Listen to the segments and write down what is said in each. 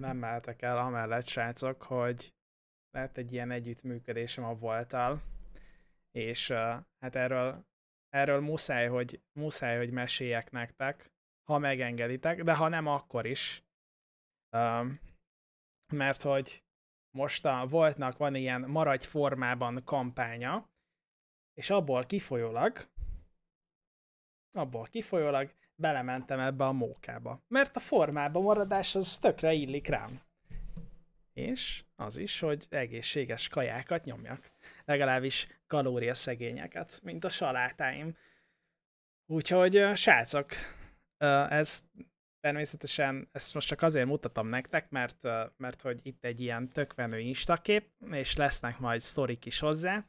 nem mehetek el amellett, srácok, hogy lett egy ilyen együttműködésem a voltal, és hát erről, erről muszáj, hogy, muszáj, hogy meséljek nektek, ha megengeditek, de ha nem, akkor is. Mert hogy most a Voltnak van ilyen maradj formában kampánya, és abból kifolyólag, abból kifolyólag belementem ebbe a mókába. Mert a formában maradás az tökre illik rám. És az is, hogy egészséges kajákat nyomjak. Legalábbis kalóriaszegényeket, mint a salátáim. Úgyhogy, srácok, ez természetesen ezt most csak azért mutatom nektek, mert, mert hogy itt egy ilyen tökvenő instakép, és lesznek majd sztorik is hozzá,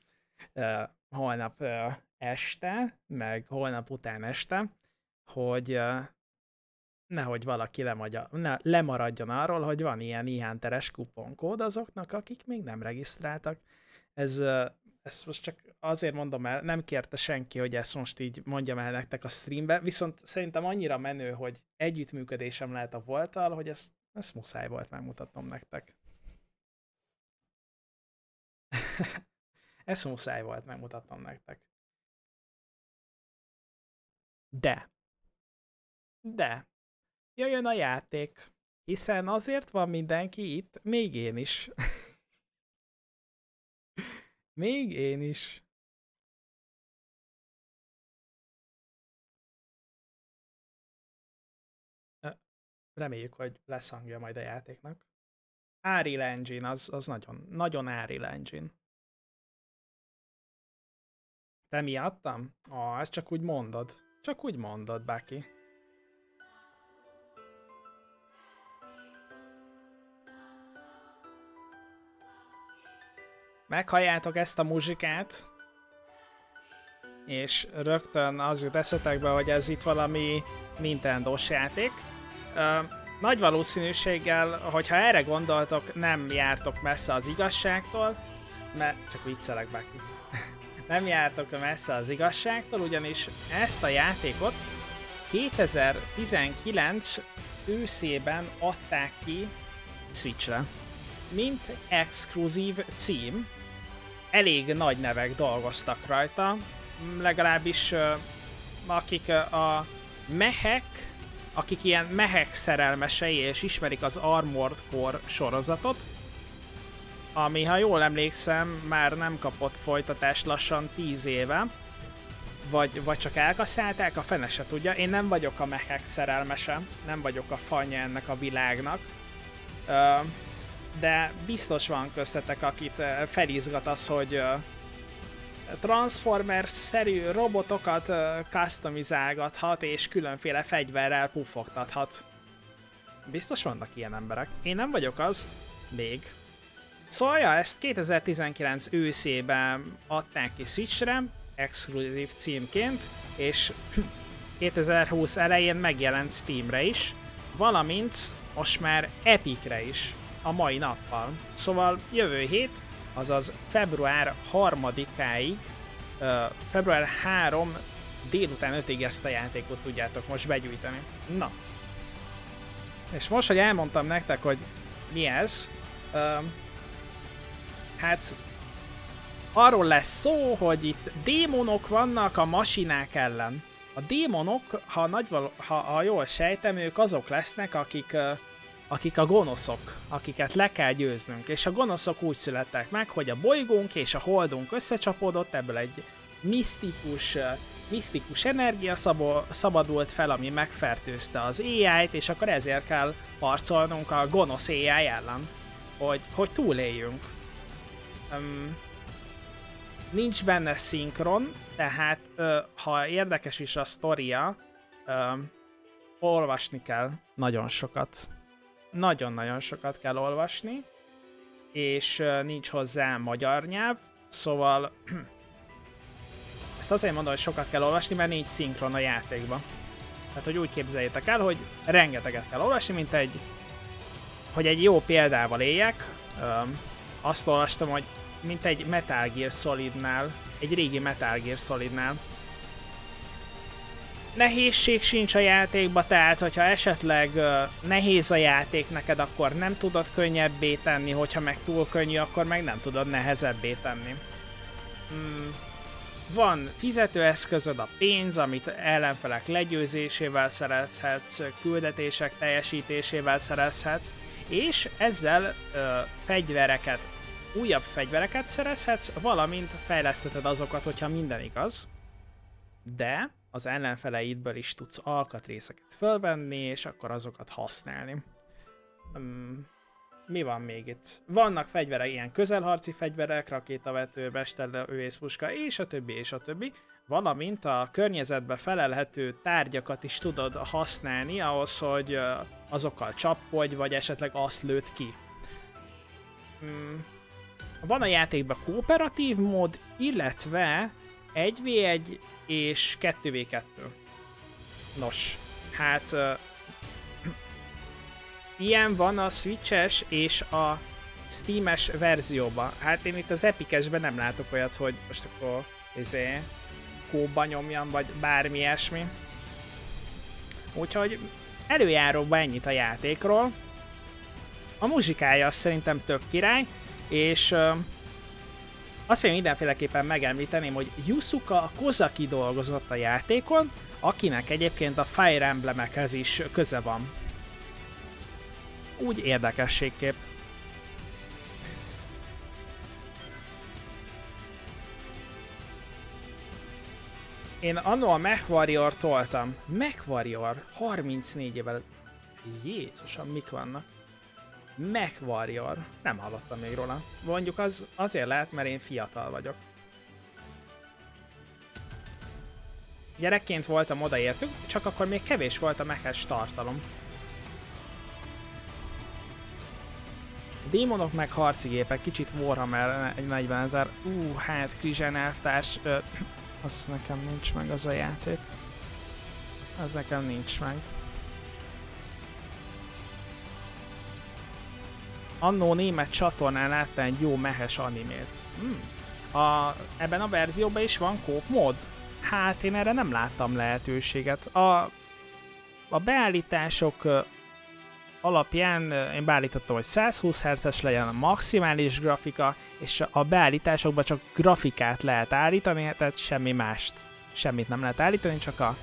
holnap este, meg holnap után este, hogy nehogy valaki lemaradjon arról, hogy van ilyen ihánteres kuponkód azoknak, akik még nem regisztráltak. Ez, ezt most csak azért mondom el, nem kérte senki, hogy ezt most így mondjam el nektek a streambe, viszont szerintem annyira menő, hogy együttműködésem lehet a voltal, hogy ezt, ezt muszáj volt megmutatnom nektek. ezt muszáj volt megmutatnom nektek. De de jöjjön a játék, hiszen azért van mindenki itt, még én is. még én is. Reméljük, hogy lesz hangja majd a játéknak. Unreal Engine, az, az nagyon, nagyon Unreal Engine. Te miattam? Ah, ezt csak úgy mondod. Csak úgy mondod, Baki. Meghalljátok ezt a muzsikát, és rögtön az jut eszetekbe, hogy ez itt valami Nintendo-s játék. Uh, nagy valószínűséggel, hogyha erre gondoltok, nem jártok messze az igazságtól, mert csak viccelek be. nem jártok messze az igazságtól, ugyanis ezt a játékot 2019 őszében adták ki Switchre, mint exkluzív cím, elég nagy nevek dolgoztak rajta, legalábbis akik a mehek, akik ilyen mehek szerelmesei és ismerik az Armored Core sorozatot, ami, ha jól emlékszem, már nem kapott folytatást lassan 10 éve, vagy, vagy csak elkaszálták, a fene se tudja. Én nem vagyok a mehek szerelmese, nem vagyok a fanya ennek a világnak. Uh, de biztos van köztetek, akit eh, felizgat az, hogy eh, Transformers-szerű robotokat eh, customizálgathat, és különféle fegyverrel pufogtathat. Biztos vannak ilyen emberek. Én nem vagyok az, még. Szóval ja, ezt 2019 őszében adták ki Switchre, exkluzív címként, és 2020 elején megjelent Steamre is, valamint most már Epicre is a mai nappal. Szóval jövő hét, azaz február 3-áig, uh, február 3 délután 5-ig ezt a játékot tudjátok most begyűjteni. Na. És most, hogy elmondtam nektek, hogy mi ez, hát arról lesz szó, hogy itt démonok vannak a masinák ellen. A démonok, ha, nagy, ha, ha jól sejtem, ők azok lesznek, akik uh, akik a gonoszok, akiket le kell győznünk. És a gonoszok úgy születtek meg, hogy a bolygónk és a holdunk összecsapódott, ebből egy misztikus, misztikus energia szabadult fel, ami megfertőzte az AI-t, és akkor ezért kell harcolnunk a gonosz AI ellen, hogy, hogy túléljünk. Um, nincs benne szinkron, tehát ö, ha érdekes is a sztoria, ö, olvasni kell nagyon sokat nagyon-nagyon sokat kell olvasni, és nincs hozzá magyar nyelv, szóval ezt azért mondom, hogy sokat kell olvasni, mert nincs szinkron a játékban. Tehát, hogy úgy képzeljétek el, hogy rengeteget kell olvasni, mint egy, hogy egy jó példával éljek. Öm, azt olvastam, hogy mint egy Metal Gear Solidnál, egy régi Metal Gear Solidnál. Nehézség sincs a játékba, tehát hogyha esetleg nehéz a játék neked, akkor nem tudod könnyebbé tenni, hogyha meg túl könnyű, akkor meg nem tudod nehezebbé tenni. Mm. Van fizetőeszközöd, a pénz, amit ellenfelek legyőzésével szerezhetsz, küldetések teljesítésével szerezhetsz, és ezzel ö, fegyvereket, újabb fegyvereket szerezhetsz, valamint fejleszteted azokat, hogyha minden igaz. De az ellenfeleidből is tudsz alkatrészeket fölvenni, és akkor azokat használni. Um, mi van még itt? Vannak fegyverek, ilyen közelharci fegyverek, rakétavető, mesterlövészpuska, és a többi, és a többi. Valamint a környezetbe felelhető tárgyakat is tudod használni ahhoz, hogy azokkal csapkodj, vagy esetleg azt lőtt ki. Um, van a játékban kooperatív mód, illetve 1v1 és 2v2. Nos, hát uh, ilyen van a Switches és a Steam-es verzióban. Hát én itt az Epicesben nem látok olyat, hogy most akkor izé, kóba nyomjam, vagy bármi ilyesmi. Úgyhogy előjáróban ennyit a játékról. A muzsikája szerintem tök király, és uh, azt én mindenféleképpen megemlíteném, hogy Yusuka Kozaki dolgozott a játékon, akinek egyébként a Fire Emblemekhez is köze van. Úgy érdekességképp. Én annó a Mech Warrior toltam. Mech Warrior 34 évvel. Jézusom, mik vannak? Mech. Nem hallottam még róla. Mondjuk az azért lehet, mert én fiatal vagyok. Gyerekként voltam odaértük, csak akkor még kevés volt a meches tartalom. Démonok meg harci gépek, kicsit Warhammer egy 40 ezer. Ú, hát Krizsán elvtárs, ö, az nekem nincs meg az a játék. Az nekem nincs meg. Annó német csatornán láttam egy jó mehes animét. Hmm. A, ebben a verzióban is van kóp mód? Hát én erre nem láttam lehetőséget. A, a beállítások alapján én beállítottam, hogy 120 Hz-es legyen a maximális grafika, és a beállításokban csak grafikát lehet állítani, tehát semmi mást. Semmit nem lehet állítani, csak a,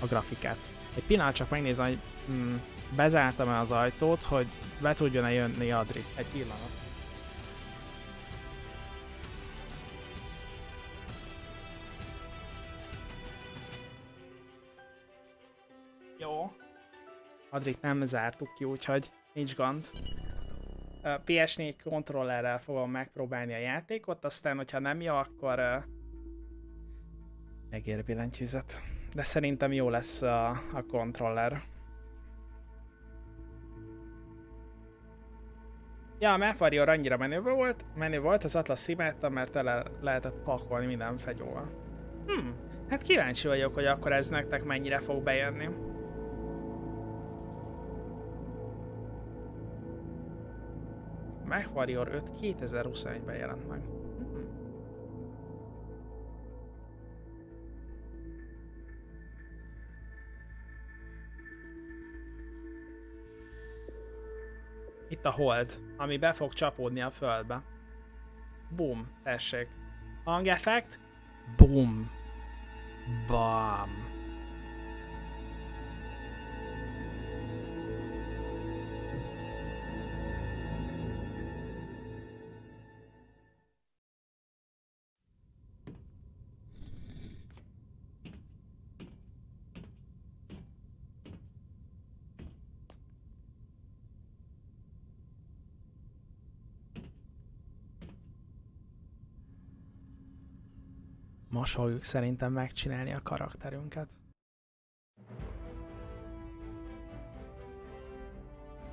a grafikát. Egy pillanat csak megnézem, hogy hmm, bezártam-e az ajtót, hogy be tudjon-e jönni Adri. Egy pillanat. Jó. Adrit nem zártuk ki, úgyhogy nincs gond. PS4 kontrollerrel fogom megpróbálni a játékot, aztán, hogyha nem jó, akkor megér billentyűzet. De szerintem jó lesz a, a kontroller. Ja, a Mefarior annyira menő volt, menő volt, az Atlas imádtam, mert tele lehetett pakolni minden fegyóval. Hm, hát kíváncsi vagyok, hogy akkor ez nektek mennyire fog bejönni. MechWarrior 5 2021-ben jelent meg. Itt a hold, ami be fog csapódni a földbe. Boom, tessék. Hangeffekt. Boom. Bam. Most fogjuk szerintem megcsinálni a karakterünket.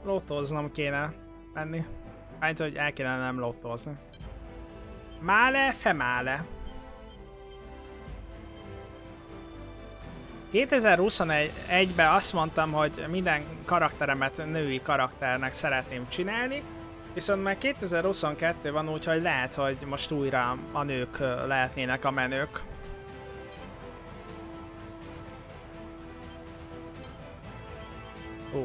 Lottóznom kéne menni. Hát, hogy el kéne nem lottózni. Mále, femále. 2021-ben azt mondtam, hogy minden karakteremet női karakternek szeretném csinálni, Viszont már 2022 van, úgyhogy lehet, hogy most újra a nők lehetnének a menők. Ó.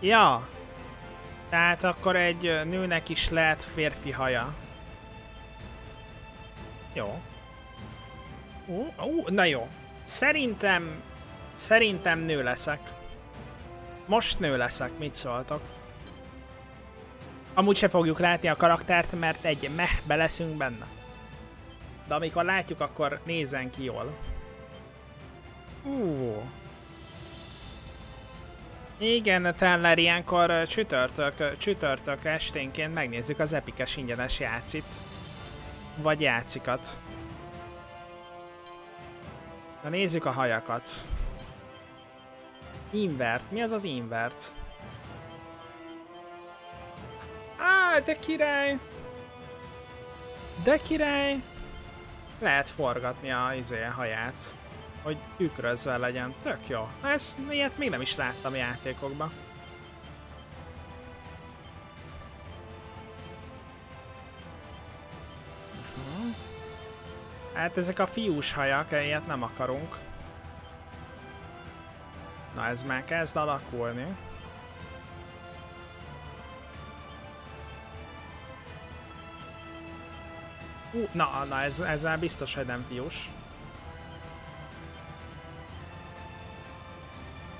Ja. Tehát akkor egy nőnek is lehet férfi haja. Jó. Uh, na jó. Szerintem... Szerintem nő leszek. Most nő leszek, mit szóltok? Amúgy se fogjuk látni a karaktert, mert egy mehbe leszünk benne. De amikor látjuk, akkor nézzen ki jól. Uh. Igen, Teller, ilyenkor csütörtök, csütörtök esténként megnézzük az epikes ingyenes játszit. Vagy játszikat. Na nézzük a hajakat. Invert. Mi az az invert? Á, de király! De király! Lehet forgatni a izé haját. Hogy tükrözve legyen. Tök jó. Ezt ilyet még nem is láttam játékokban. Hát ezek a fiús hajak, ilyet nem akarunk. Na ez már kezd alakulni. Uh, na, na ez, ez már biztos, hogy nem fiús.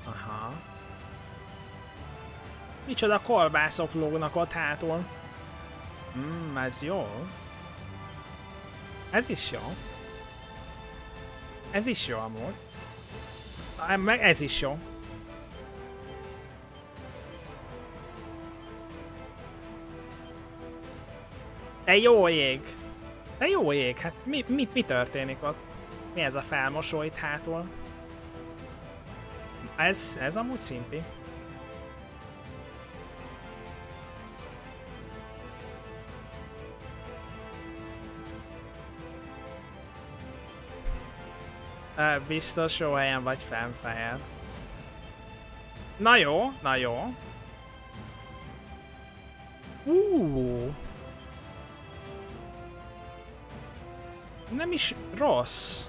Aha. Micsoda kolbászok lógnak ott hátul. Hmm, ez jó. Ez is jó. Ez is jó amúgy. Meg ez is jó. Te jó ég! Te jó ég! Hát mi, mi, mi történik ott? Mi ez a felmosó itt hátul? Ez, ez amúgy szimpi. Biztos jó helyen vagy fennfehér. Na jó, na jó. Uh. Nem is rossz.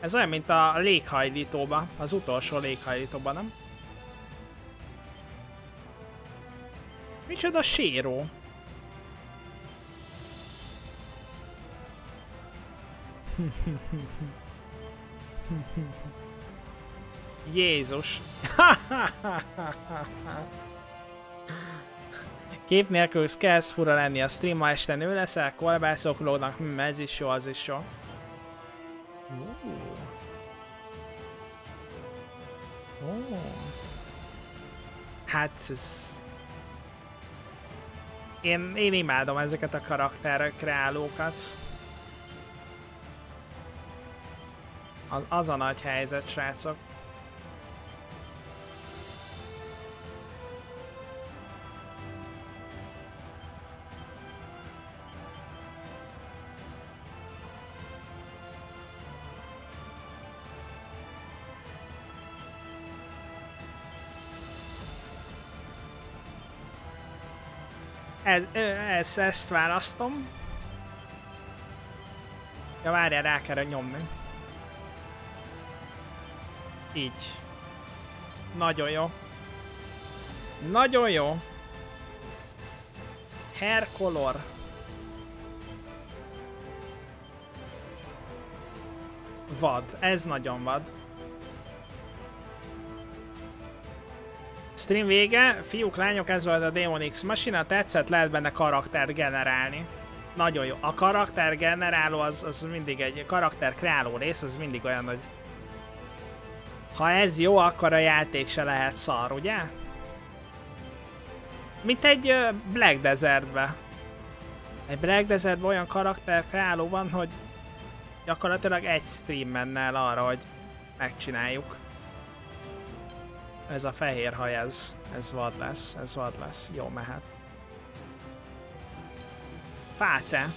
Ez olyan, mint a léghajlítóba, az utolsó léghajlítóba, nem? Micsoda séró. Jézus! Kép nélkül kezd fura lenni a stream, ma este nő leszel, kolbászok lógnak, hm, ez is jó, az is jó. Uh. Oh. Hát ez... Én, én imádom ezeket a karakter kreálókat. Az, az a nagy helyzet, srácok. Ez, ez, ezt választom. Ja, várjál, rá kell nyomni. Így. Nagyon jó. Nagyon jó. Hair color. Vad. Ez nagyon vad. Stream vége, fiúk, lányok, ez volt a Demon X Machine, tetszett, lehet benne karakter generálni. Nagyon jó. A karakter generáló az, az mindig egy karakter kreáló rész, az mindig olyan, hogy ha ez jó, akkor a játék se lehet szar, ugye? Mint egy Black Desertbe. Egy Black Desertben olyan karakter kreáló van, hogy gyakorlatilag egy stream menne el arra, hogy megcsináljuk. Ez a fehér haj, ez, ez vad lesz, ez vad lesz. Jó mehet. Fáce.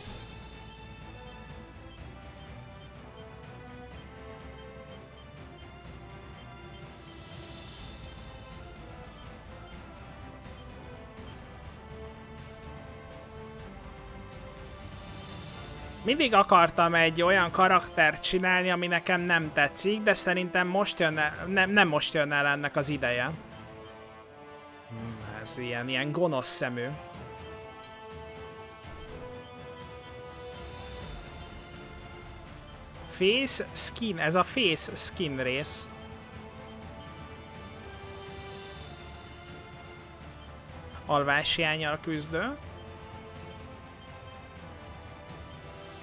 Mindig akartam egy olyan karaktert csinálni, ami nekem nem tetszik, de szerintem most jön el, nem, nem most jön el ennek az ideje. Hmm, ez ilyen, ilyen gonosz szemű. Face skin, ez a face skin rész. Alváshiányjal küzdő.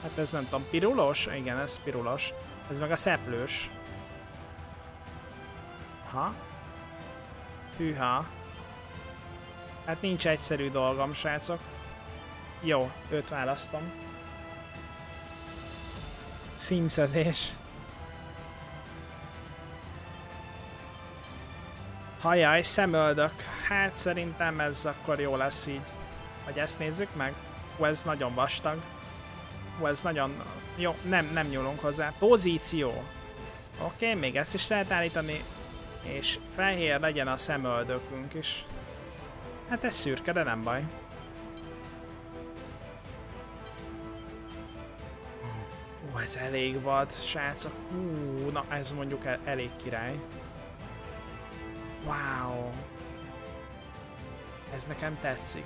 Hát ez nem tudom, pirulos? Igen, ez pirulos. Ez meg a szeplős. Ha? Hűha. Hát nincs egyszerű dolgom, srácok. Jó, őt választom. Szímszezés. Hajaj, szemöldök. Hát szerintem ez akkor jó lesz így. Hogy ezt nézzük meg? Hú, ez nagyon vastag. Hú, ez nagyon... Jó, nem, nem nyúlunk hozzá. Pozíció. Oké, okay, még ezt is lehet állítani. És fehér legyen a szemöldökünk is. Hát ez szürke, de nem baj. Ó, ez elég vad, srácok. Hú, na ez mondjuk el, elég király. Wow. Ez nekem tetszik.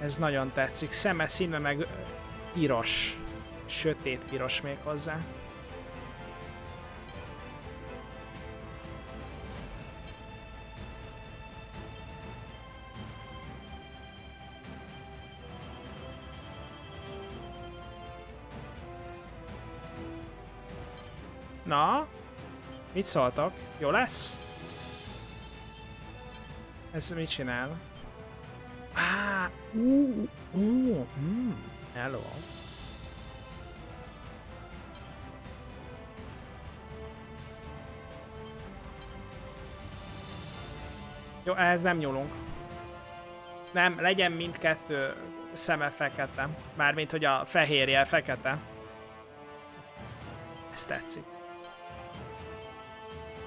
Ez nagyon tetszik. Szeme színve meg piros. Sötét piros még hozzá. Na? Mit szóltak? Jó lesz? Ez mit csinál? Á, ú, ú, mm, hello. Jó, ehhez nem nyúlunk. Nem, legyen mindkettő szeme fekete. Mármint, hogy a fehérje fekete. Ez tetszik.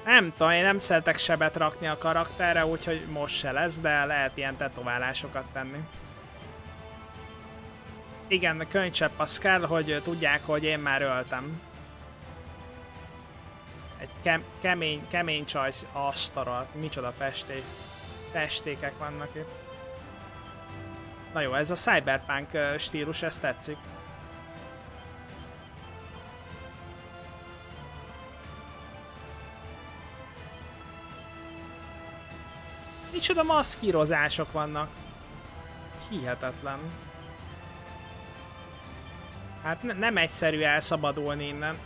Nem tudom, én nem szeretek sebet rakni a karakterre, úgyhogy most se lesz, de lehet ilyen tetoválásokat tenni. Igen, könycsepp az kell, hogy tudják, hogy én már öltem. Egy kem kemény, kemény csajsz asztalra, micsoda festék. Festékek vannak itt. Na jó, ez a cyberpunk stílus, ez tetszik. Micsoda maszkírozások vannak. Hihetetlen. Hát ne nem egyszerű elszabadulni innen.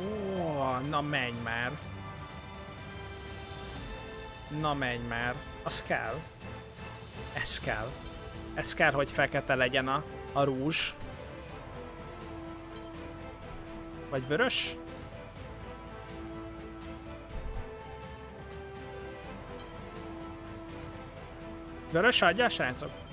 Ó, na menj már. Na menj már. Az kell. Ez kell. Ez kell, hogy fekete legyen a, a rúzs. Vagy vörös? Vörös adja, srácok?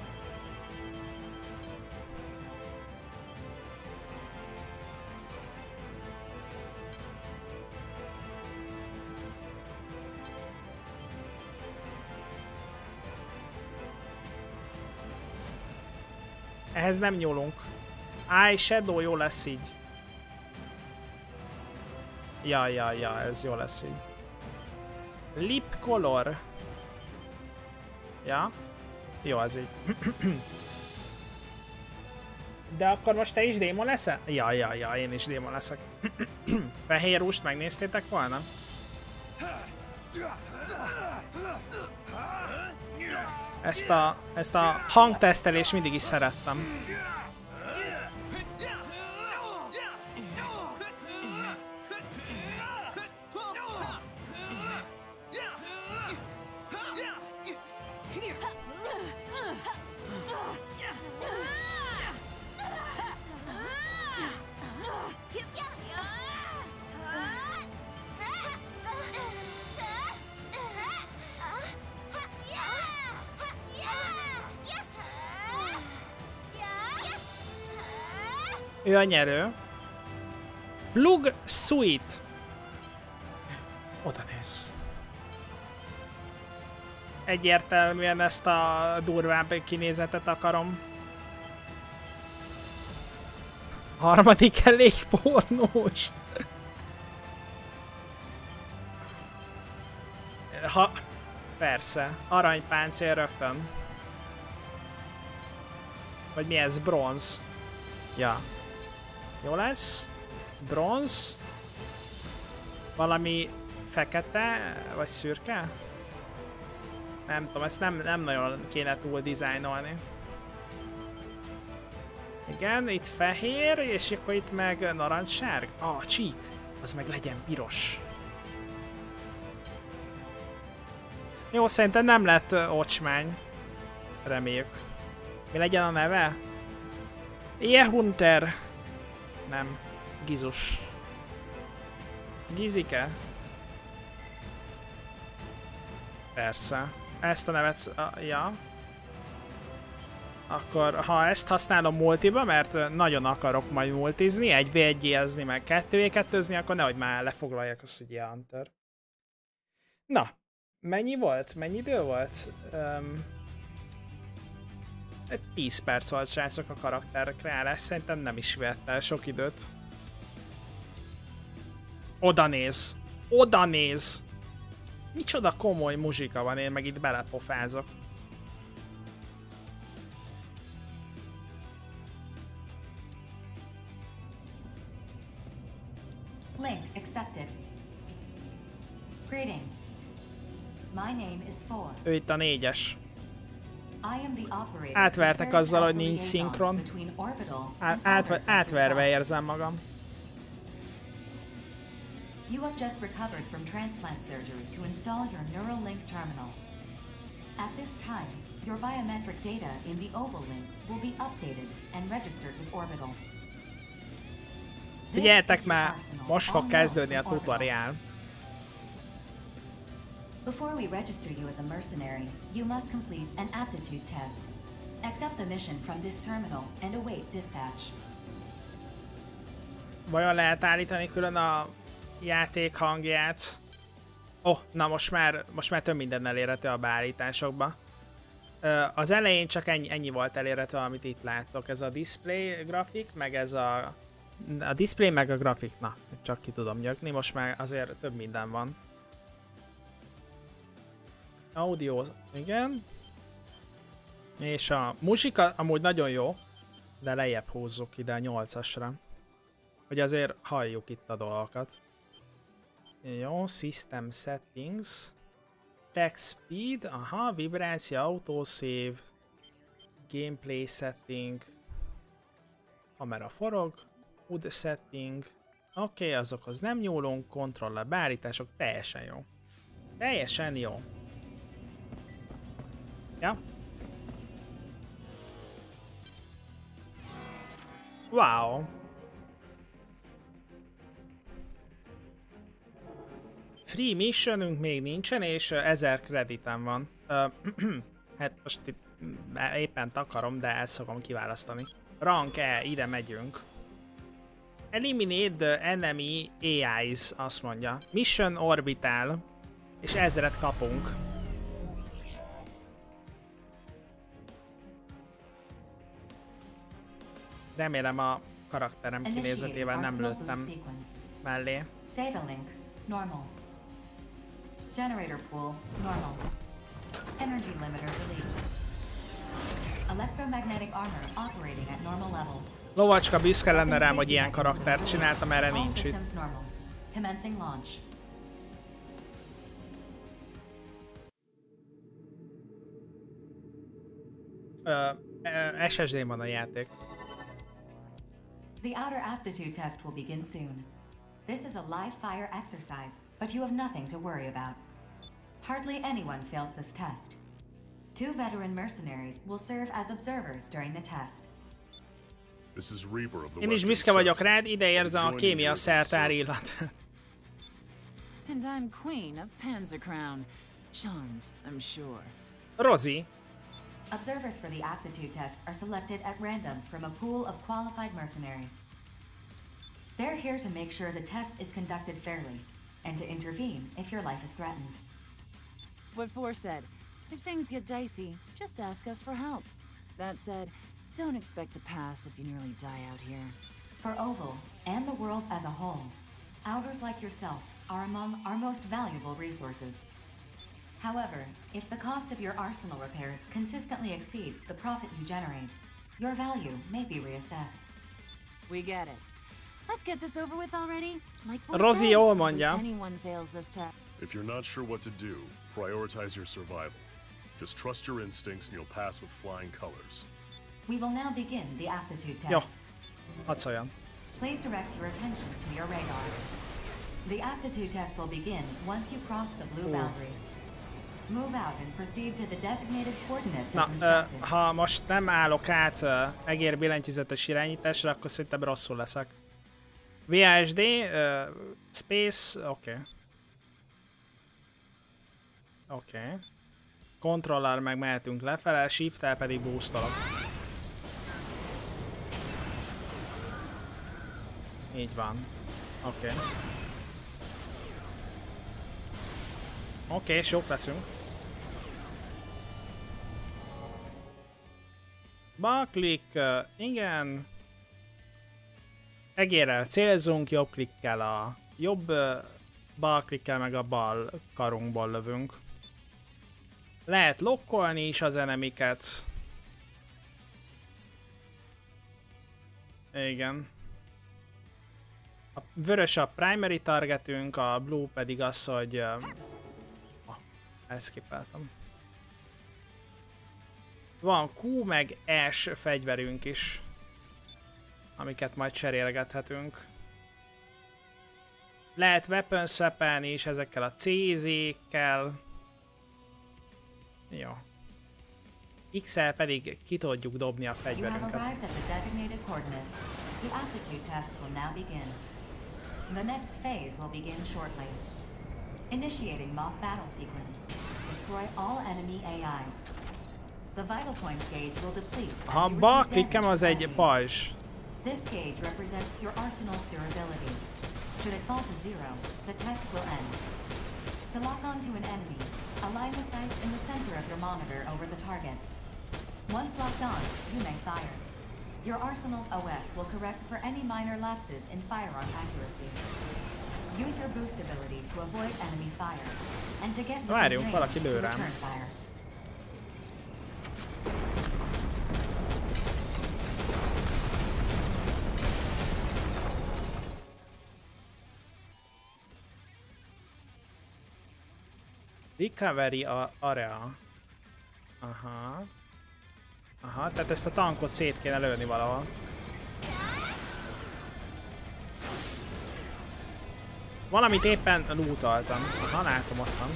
Ehhez nem nyúlunk. Eye Shadow jó lesz így. Ja, ja, ja, ez jó lesz így. Lip Color. Ja. Jó, az így. De akkor most te is démon leszel? Ja, ja, ja, én is démon leszek. Fehér rúst megnéztétek volna? Ezt a, ezt a hangtesztelést mindig is szerettem. A nyerő. Plug Suite. Oda néz. Egyértelműen ezt a durvább kinézetet akarom. Harmadik elég pornós. ha... Persze, aranypáncél rögtön. Vagy mi ez? Bronz. Ja. Jó lesz. Bronz. Valami fekete, vagy szürke? Nem tudom, ezt nem, nem nagyon kéne túl dizájnolni. Igen, itt fehér, és akkor itt meg narancssárg. Ah, csík. Az meg legyen piros. Jó, szerintem nem lett ocsmány. Reméljük. Mi legyen a neve? Ie Hunter. Nem. Gizus. Gizike? Persze. Ezt a nevet... Ja. Akkor ha ezt használom multiba, mert nagyon akarok majd multizni, egy v 1 meg 2 v 2 akkor nehogy már lefoglaljak azt, hogy ilyen. Na, mennyi volt? Mennyi idő volt? Um, 10 perc volt srácok a karakter kreálás, szerintem nem is vett el sok időt. Oda néz! Oda néz! Micsoda komoly muzsika van, én meg itt belepofázok. Link accepted. Greetings. My name is Four. Ő itt a négyes. Átvertek azzal, hogy nincs szinkron. Át, átverve érzem magam. You have just recovered from transplant surgery to install your Neuralink terminal. At this time, your biometric data in the Oval Link will be updated and registered with Orbital. Figyeljetek már, most fog kezdődni a tutorial. Before we register you as a mercenary, you must complete an aptitude test. Accept the mission from this terminal and await dispatch. Vajon lehet állítani külön a játék hangját? Oh, na most már, most már több minden elérhető a beállításokba. Az elején csak ennyi, ennyi volt elérhető, amit itt láttok. Ez a display grafik, meg ez a... A display meg a grafik, na, csak ki tudom nyögni, most már azért több minden van. Audio, igen. És a muzsika amúgy nagyon jó, de lejjebb húzzuk ide a 8-asra. Hogy azért halljuk itt a dolgokat. Jó, System Settings. Text Speed, aha, vibráció, autosave. Gameplay Setting. Kamera forog. HUD Setting. Oké, okay, azokhoz nem nyúlunk, kontroller beállítások, teljesen jó. Teljesen jó. Ja. Wow. Free missionünk még nincsen, és 1000 kreditem van. hát most itt éppen takarom, de ezt szokom kiválasztani. Rank E, ide megyünk. Eliminate the enemy AIs, azt mondja. Mission Orbital. És ezeret kapunk. Remélem a karakterem kinézetével nem lőttem mellé. Data link, normal. Generator pool, normal. Energy limiter released. Electromagnetic armor operating at normal levels. Lovacska büszke lenne rám, hogy ilyen karaktert csináltam, erre nincs itt. Commencing launch. Uh, SSD van a játék. The outer aptitude test will begin soon. This is a live fire exercise, but you have nothing to worry about. Hardly anyone fails this test. Two veteran mercenaries will serve as observers during the test. This is Reaper of the Én is büszke vagyok rád, ide érzem a kémia szertár illat. And I'm queen of Panzer Crown. Charmed, I'm sure. Rosie, Observers for the aptitude test are selected at random from a pool of qualified mercenaries. They're here to make sure the test is conducted fairly, and to intervene if your life is threatened. What Four said, if things get dicey, just ask us for help. That said, don't expect to pass if you nearly die out here. For Oval, and the world as a whole, Outers like yourself are among our most valuable resources. However, if the cost of your arsenal repairs consistently exceeds the profit you generate, your value may be reassessed. We get it. Let's get this over with already. Like Force Rosie jól oh, if mondja. anyone fails this test. If you're not sure what to do, prioritize your survival. Just trust your instincts and you'll pass with flying colors. We will now begin the aptitude Jó. test. Hadd szóljon. Please direct your attention to your radar. The aptitude test will begin once you cross the blue Ooh. boundary. Na, ö, ha most nem állok át ö, egér billentyűzetes irányításra, akkor szerintem rosszul leszek. VASD, ö, Space, oké. Okay. Oké. Okay. Controller meg mehetünk lefele, shift pedig boostolok. Így van. Oké. Okay. Oké, okay, sok leszünk. Balklik, uh, igen. Egérrel célzunk, jobb klikkel a jobb uh, bal klikkel meg a bal karunkból lövünk. Lehet lokkolni is az enemiket. Igen. A vörös a primary targetünk, a blue pedig az, hogy... elszkipeltem. Van Q meg S fegyverünk is, amiket majd cserélgethetünk. Lehet weapon swapelni is ezekkel a CZ-kkel. Jó. X-el pedig ki tudjuk dobni a fegyverünket. The next phase will begin shortly. Initiating mock battle sequence. Destroy all enemy AIs. The vital points gauge will deplete Ha you bal receive klikkem az egy pajzs. This gauge represents your arsenal's durability. Should it fall to zero, the test will end. To lock onto an enemy, align the sights in the center of your monitor over the target. Once locked on, you may fire. Your arsenal's OS will correct for any minor lapses in firearm accuracy. Use your boost ability to avoid enemy fire, and to get within Várjunk, valaki lő rám. Recovery a area. Aha. Aha, tehát ezt a tankot szét kéne lőni valahol. Valamit éppen lootaltam. Aha, látom, ott van.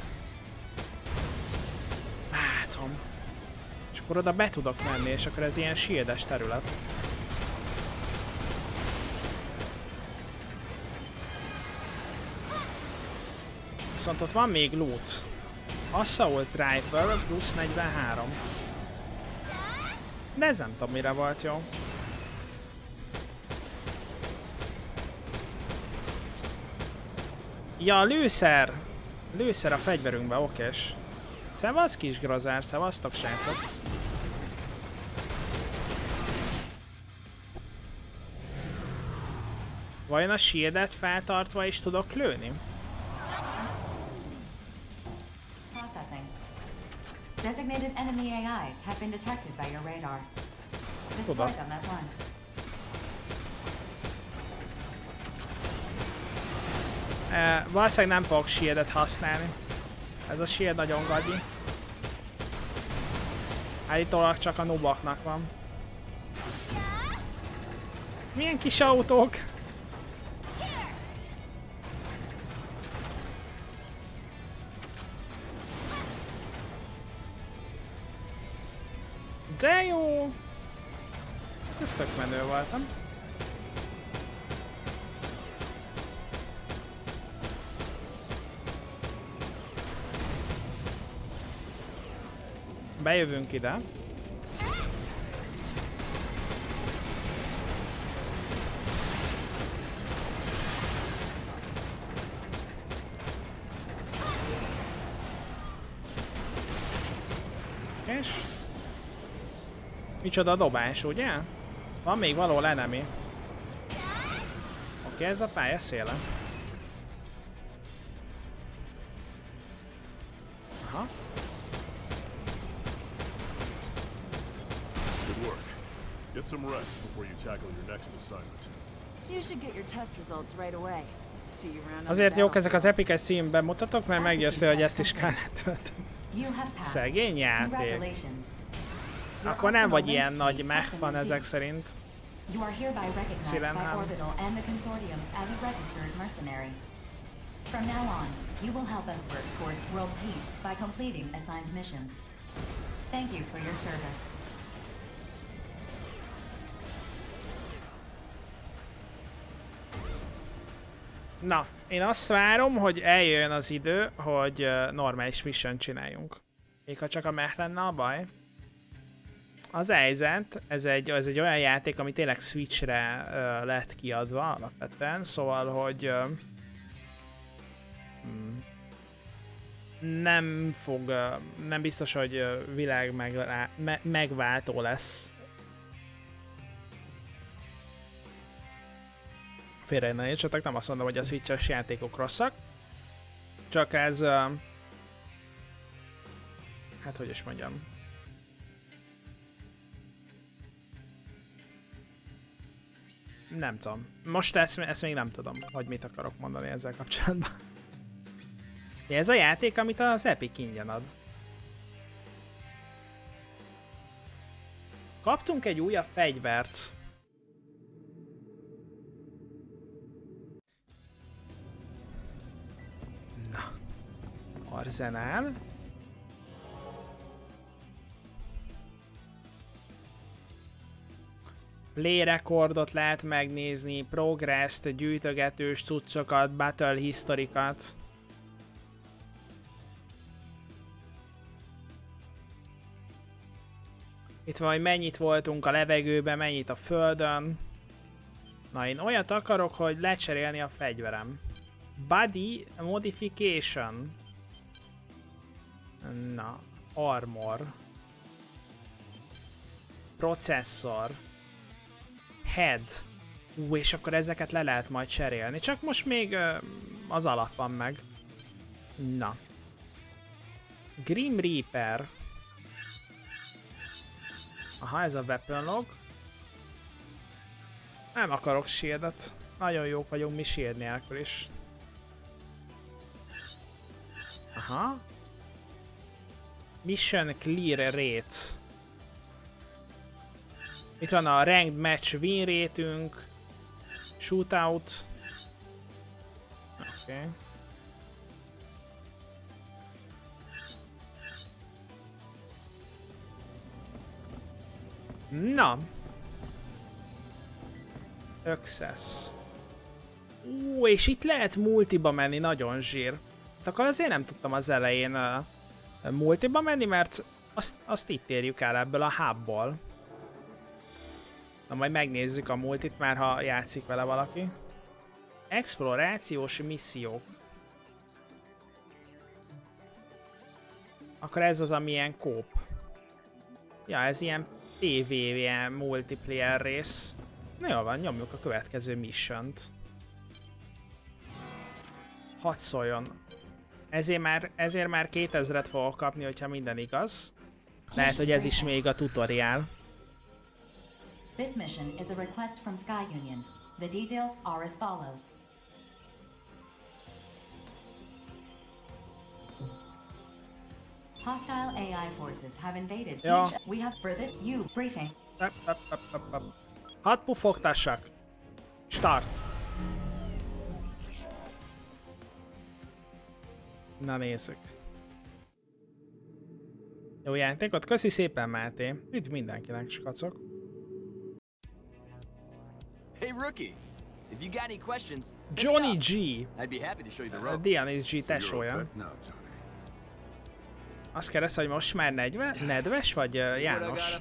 Látom. És akkor oda be tudok menni, és akkor ez ilyen shieldes terület. Viszont ott van még loot. Assault Rifle plusz 43. De ez nem tudom mire volt jó. Ja, lőszer! Lőszer a fegyverünkbe, okés. Szevasz kis grozár, szevasztok srácok. Vajon a shieldet feltartva is tudok lőni? Designated enemy AIs have been detected by your radar. Destroy them at once. E, valószínűleg nem fogok shieldet használni. Ez a shield nagyon gagyi. Állítólag csak a nubaknak van. Milyen kis autók? De jó! Ez tök menő volt? Bejövünk ide. És... Micsoda dobás, ugye? Van még való enemy. Oké, ez a pálya széle. Get some rest before you tackle your next assignment. You should get your test results right away. See you around Azért jók ezek az epikes szín bemutatok, mert meggyőző, hogy ezt is kellett tölteni. You have passed. Szegény játék. Akkor nem vagy ilyen nagy mech fan ezek szerint. You are hereby recognized by. Orbital and the consortiums as a registered mercenary. From now on, you will help us work toward world peace by completing assigned missions. Thank you for your service. Na, én azt várom, hogy eljön az idő, hogy normális mission csináljunk. Még ha csak a mech lenne a baj. Az helyzet, ez egy, ez egy olyan játék, ami tényleg Switchre lett kiadva alapvetően, szóval, hogy hmm, nem fog, ö, nem biztos, hogy világ meglá, me, megváltó lesz félre ne értsetek, nem azt mondom, hogy a Switch-es játékok rosszak. Csak ez... Hát hogy is mondjam. Nem tudom. Most ezt, ezt még nem tudom, hogy mit akarok mondani ezzel kapcsolatban. Ez a játék, amit az Epic ingyen ad. Kaptunk egy újabb fegyvert. Arzenál. Play rekordot lehet megnézni, progress-t, gyűjtögetős cuccokat, battle historikat. Itt van, hogy mennyit voltunk a levegőben, mennyit a földön. Na, én olyat akarok, hogy lecserélni a fegyverem. Body modification. Na, armor. Processzor. Head. Ú, és akkor ezeket le lehet majd cserélni. Csak most még ö, az alap van meg. Na. Grim Reaper. Aha, ez a weapon log. Nem akarok shieldet. Nagyon jók vagyunk mi shield nélkül is. Aha. Mission clear rate. Itt van a ranked match win rate-ünk. Shootout. Oké. Okay. Na. Access. Ú, és itt lehet multiba menni, nagyon zsír. Hát akkor azért nem tudtam az elején uh, multiba menni, mert azt, azt itt érjük el ebből a hubból. Na majd megnézzük a multit már, ha játszik vele valaki. Explorációs missziók. Akkor ez az, ami ilyen kóp. Ja, ez ilyen ilyen multiplayer rész. Na jól van, nyomjuk a következő missiont. Hadd szóljon. Ezért már, ezért már 2000-et fogok kapni, hogyha minden igaz. Lehet, hogy ez is még a tutoriál. This mission is a request from Sky Union. The details are as follows. Hostile AI forces have invaded Ja. We have for this you briefing. Hadd pufogtassak. Start. Na nézzük. Jó játékot, köszi szépen Máté. Üdv mindenkinek, skacok. Hey, rookie. If you got any questions, Johnny. G. I'd be happy to show you the A ropes. Dianis G tesója. Azt kérdezte, hogy most már nedve, nedves vagy János?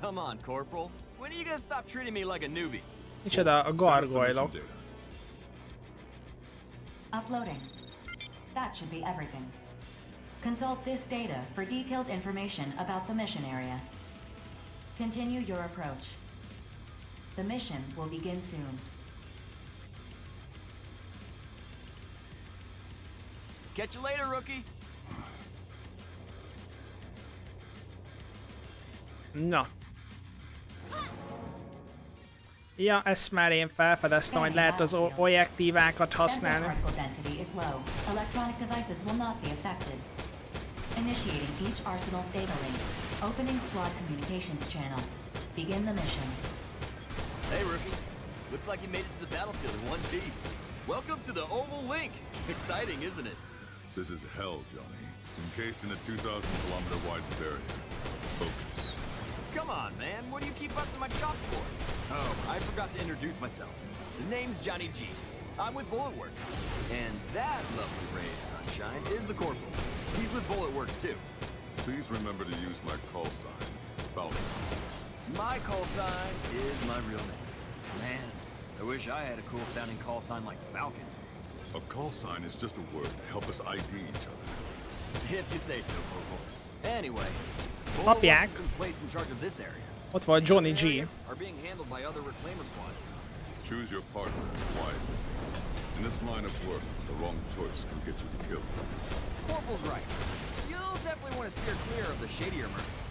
Come on, Corporal. When are you gonna stop treating me like a newbie? Micsoda a gargoylok. Uploading. That should be everything. Consult this data for detailed information about the mission area. Continue your approach. The mission will begin soon. Catch you later, rookie. No. Ja, ezt már én felfedeztem, hogy lehet az o- objektívákat Dental használni. particle density is low. Electronic devices will not be affected. Initiating each arsenal's data link. Opening squad communications channel. Begin the mission. Hey, rookie. Looks like you made it to the battlefield in one piece. Welcome to the Oval Link. Exciting, isn't it? This is hell, Johnny. Encased in a 2,000 kilometer wide barrier. Focus. Come on, man. What do you keep busting my chops for? Oh, I forgot to introduce myself. The name's Johnny G. I'm with Bulletworks. And that lovely ray of sunshine is the Corporal. He's with Bulletworks, too. Please remember to use my call sign, Falcon. My call sign is my real name. Man, I wish I had a cool sounding call sign like Falcon. A call sign is just a word to help us ID each other. If you say so, Corporal. Anyway, Apják. Bulletworks has been placed in charge of this area. Ott volt Johnny G. Areas Are being handled by other reclaimer squads. Choose your partner wisely. In this line of work, the wrong choice can get you killed. Corporal's right. You'll definitely want to steer clear of the shadier mercs.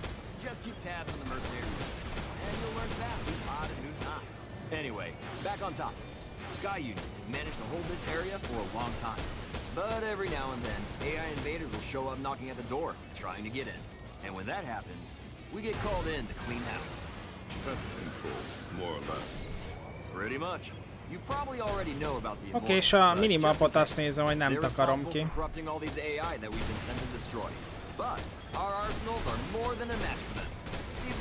Just keep tabs on the mercenaries, and you'll learn fast who's hot and who's not. Anyway, back on top. Sky Union has managed to hold this area for a long time. But every now and then, AI invaders will show up knocking at the door, trying to get in. And when that happens, we get called in to clean house. Pest control, more or less. Pretty much. You probably already know about the Oké, és Immortals, a minimapot azt nézem, hogy nem takarom ki. corrupting all these AI that we've been sent to destroy. But our arsenals are more than a match for them.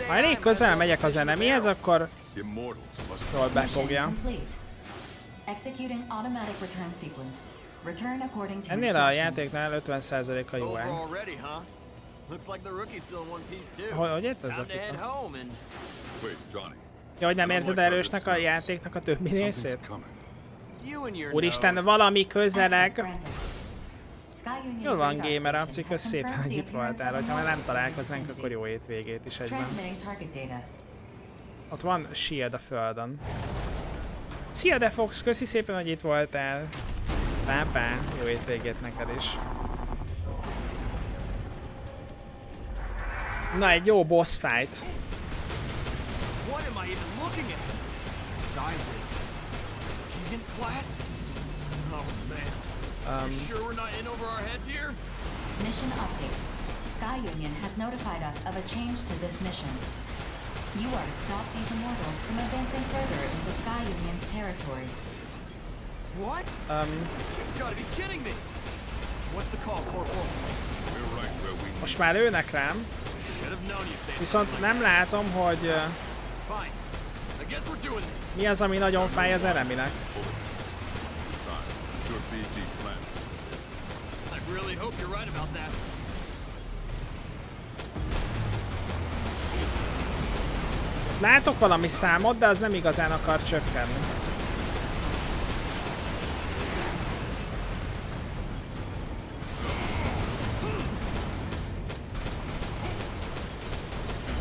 Ha elég közel megyek az enemihez, akkor jól befogja. Ennél a játéknál 50% a Over UI. Looks like the rookie's still in one piece too. Hogy, hogy itt ez a. Ja, hogy nem érzed erősnek a játéknak a többi részét? Something's coming. you and your Úristen, valami közeleg. Jól van, gamer has kösz szépen, hogy itt voltál. of Ha már nem találkoznánk, akkor jó étvégét is egyben. Ott van shield a földön. Szia Defox, köszi szépen, hogy itt voltál. Pápá, jó étvégét neked is. Na, egy jó boss fight. What am I even looking at? Sizes. Keegan class? Oh man. Um, You sure we're not in over our heads here? Mission update. Sky Union has notified us of a change to this mission. You are to stop these immortals from advancing further into Sky Union's territory. What? um, You've got to be kidding me. What's the call, Corporal? We're right where we most már lőnek rám, Viszont nem látom, hogy mi az, ami nagyon fáj az. I really. Látok valami számot, de az nem igazán akar csökkenni.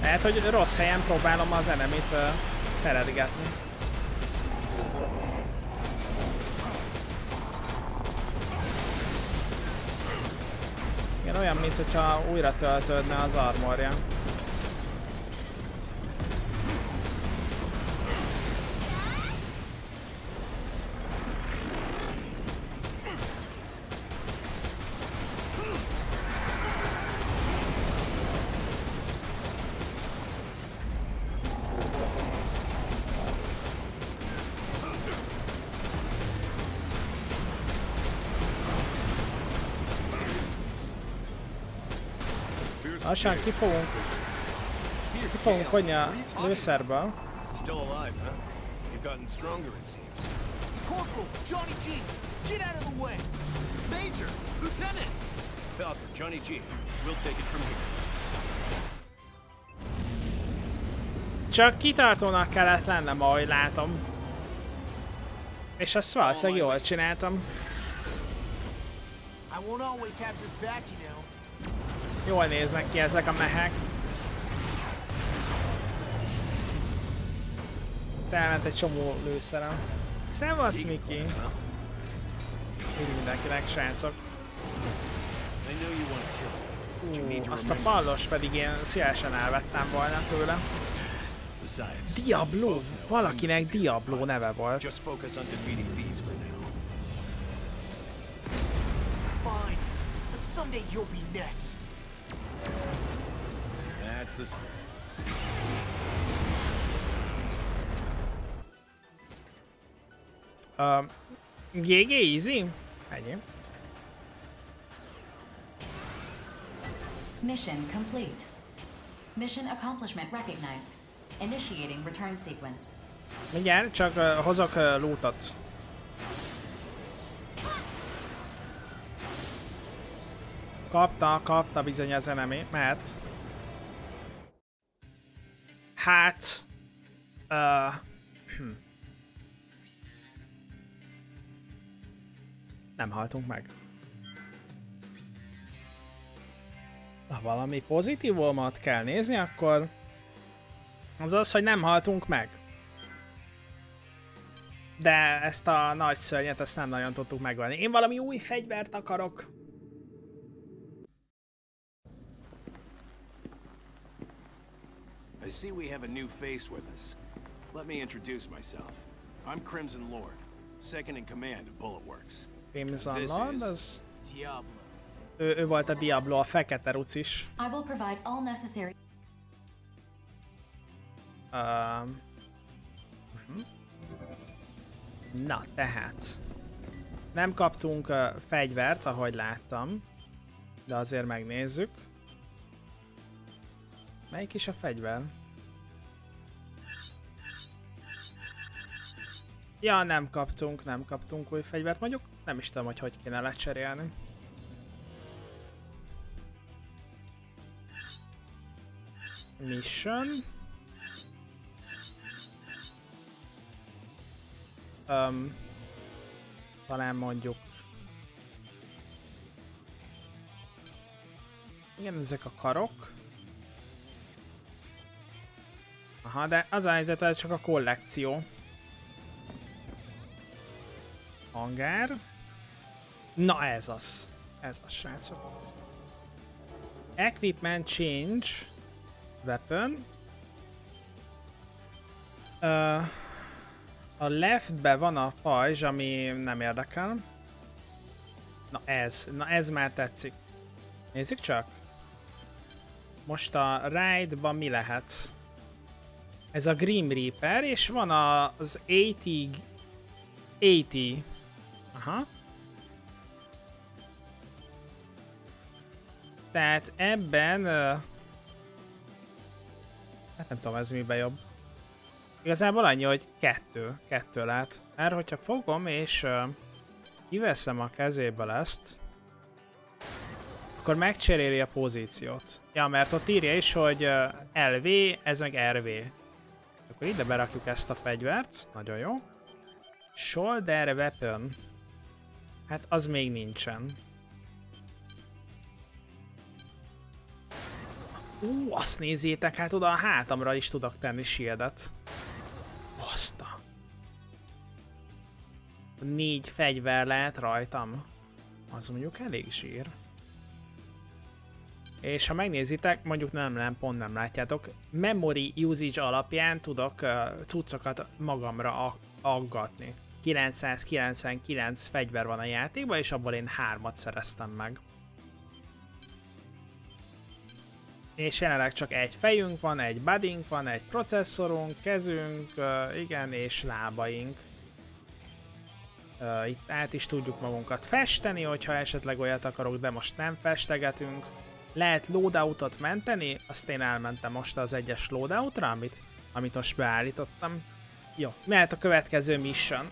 Lehet, hogy rossz helyen próbálom az enemit uh, szeretgetni. Igen, olyan, mint hogyha újra töltődne az armorja. Lassan ki fogunk, ki fogunk fogni a lőszerből. Corporal, Johnny G, get out of the way. Major, Lieutenant. Falcon, Johnny G. We'll take it from here. Csak kitartónak kellett lennem, ahogy látom. És azt valószínűleg jól csináltam. I won't always have your back, you know. Jól néznek ki ezek a mehek. Elment egy csomó lőszerem. Szevasz, Miki! Így mindenkinek, srácok. Ú, azt a pallos pedig én szívesen elvettem volna tőle. Diablo! Valakinek Diablo neve volt. Fine. But someday you'll be next. The spirit. Uh, GG Easy? Ennyi. Mission complete. Mission accomplishment recognized. Initiating return sequence. Mindjárt, csak uh, hozok uh, lootot. Kapta, kapta bizony az enemi, mert... Hát... Uh. Nem haltunk meg. Ha valami pozitívumot kell nézni, akkor az az, hogy nem haltunk meg. De ezt a nagy szörnyet, ezt nem nagyon tudtuk megvenni. Én valami új fegyvert akarok. I see we have a new face with us. Let me introduce myself. I'm Crimson Lord, second in command of Bullet Works. Crimson This Lord, is- az... Diablo. Ő, ő volt a Diablo, a fekete rucis. I will provide all necessary Um, mhm. Na, tehát. Nem kaptunk uh, fegyvert, ahogy láttam. De azért megnézzük. Melyik is a fegyver? Ja, nem kaptunk, nem kaptunk új fegyvert. Mondjuk nem is tudom, hogy hogy kéne lecserélni. Mission. Um, talán mondjuk... Igen, ezek a karok. Aha, de az a helyzet, ez csak a kollekció. Hangár. Na ez az. Ez az, srácok. Equipment change. Weapon. Uh, a leftbe van a pajzs, ami nem érdekel. Na ez, na ez már tetszik. Nézzük csak. Most a ride-ban mi lehet? Ez a Grim Reaper, és van az 80... 80. Aha. Tehát ebben... Hát nem tudom, ez miben jobb. Igazából annyi, hogy kettő, kettő lát. Mert hogyha fogom és uh, kiveszem a kezéből ezt, akkor megcseréli a pozíciót. Ja, mert ott írja is, hogy LV, ez meg RV. Akkor ide berakjuk ezt a fegyvert, nagyon jó. Shoulder weapon. Hát az még nincsen. Ú, azt nézzétek, hát oda a hátamra is tudok tenni shieldet. Azt a... Négy fegyver lehet rajtam. Az mondjuk elég zsír. És ha megnézitek, mondjuk nem, nem, pont nem látjátok, memory usage alapján tudok uh, cuccokat magamra ag- aggatni. 999 fegyver van a játékban, és abból én hármat szereztem meg. És jelenleg csak egy fejünk van, egy budding van, egy processzorunk, kezünk, igen, és lábaink. Itt át is tudjuk magunkat festeni, hogyha esetleg olyat akarok, de most nem festegetünk. Lehet loadoutot menteni, azt én elmentem most az egyes loadoutra, amit, amit most beállítottam. Jó, mehet a következő mission.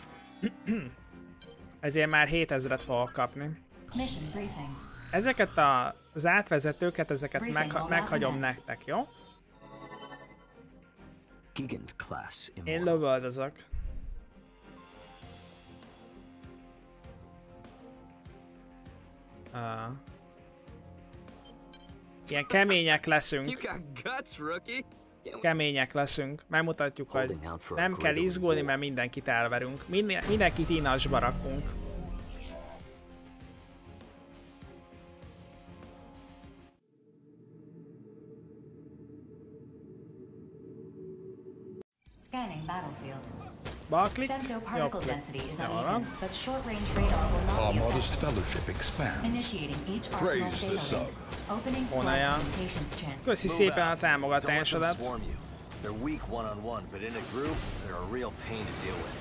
Ezért már 7000-et fogok kapni. Ezeket a, az átvezetőket, ezeket megha- meghagyom nektek, jó? Én lövöldözök. Uh, ilyen kemények leszünk kemények leszünk, megmutatjuk, hogy nem kell izgulni, mert mindenkit elverünk. Minden, mindenkit inasba rakunk. Scanning battlefield. Radar will not Our modest fellowship expands. Initiating each arsenal Praise the sun. Onaja. Köszi szépen a támogatásodat. swarm you. They're weak one-on-one, but in a group, they're a real pain to deal with.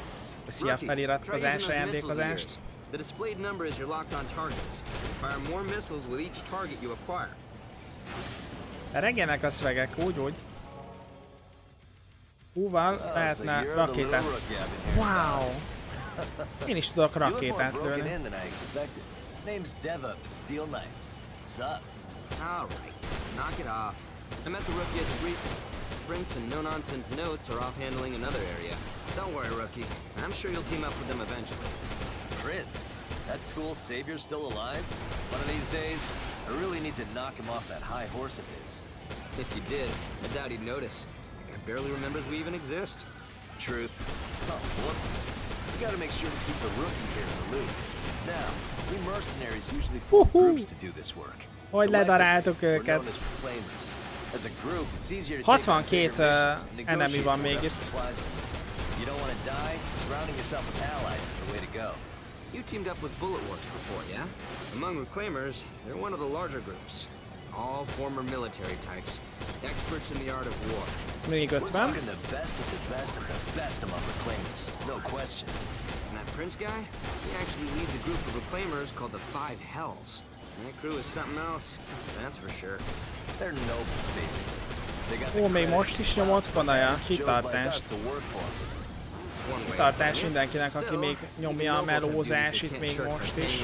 Köszi a feliratkozás, ajándékozást. The displayed number is your locked on targets. Fire more missiles with each target you acquire. Reggenek a szvegek, úgy, úgy. Húval lehetne the rakétát. rookie I've Wow! Én is tudok You look more rakétát lőni. I expected. Name's Deva of the Steel Knights. What's up? All right, knock it off. I met the rookie at the briefing. Prince and no-nonsense notes are off handling another area. Don't worry, rookie. I'm sure you'll team up with them eventually. Prince? That school savior's still alive? One of these days, I really need to knock him off that high horse of his. If you did, I doubt he'd notice. I barely remembers we even exist. Truth. Oh, whoops. We gotta make sure to keep the rookie here in the loop. Now, we mercenaries usually form groups to do this work. Hogy ledaráltuk őket. as a group, it's easier to take on 62 bigger uh, enemy van még itt. supplies with them. You don't want to die? Surrounding yourself with allies is the way to go. You teamed up with Bullet Works before, yeah? Among Reclaimers, they're one of the larger groups. All former military types. Experts in the art of war. Még We're 50. talking the best of the best of the best among reclaimers. No question. And that Prince guy? He actually leads a group of Reclaimers called the Five Hells. That crew is something else, that's for sure. They're nobles, basically. They got Ó, még most is and nyomott clout Konaja, that Joes like us kitartást. to work for 'em. It's one way of Tartás putting it. mindenkinek, aki még nyomja a nobles have duties melózás itt még most is.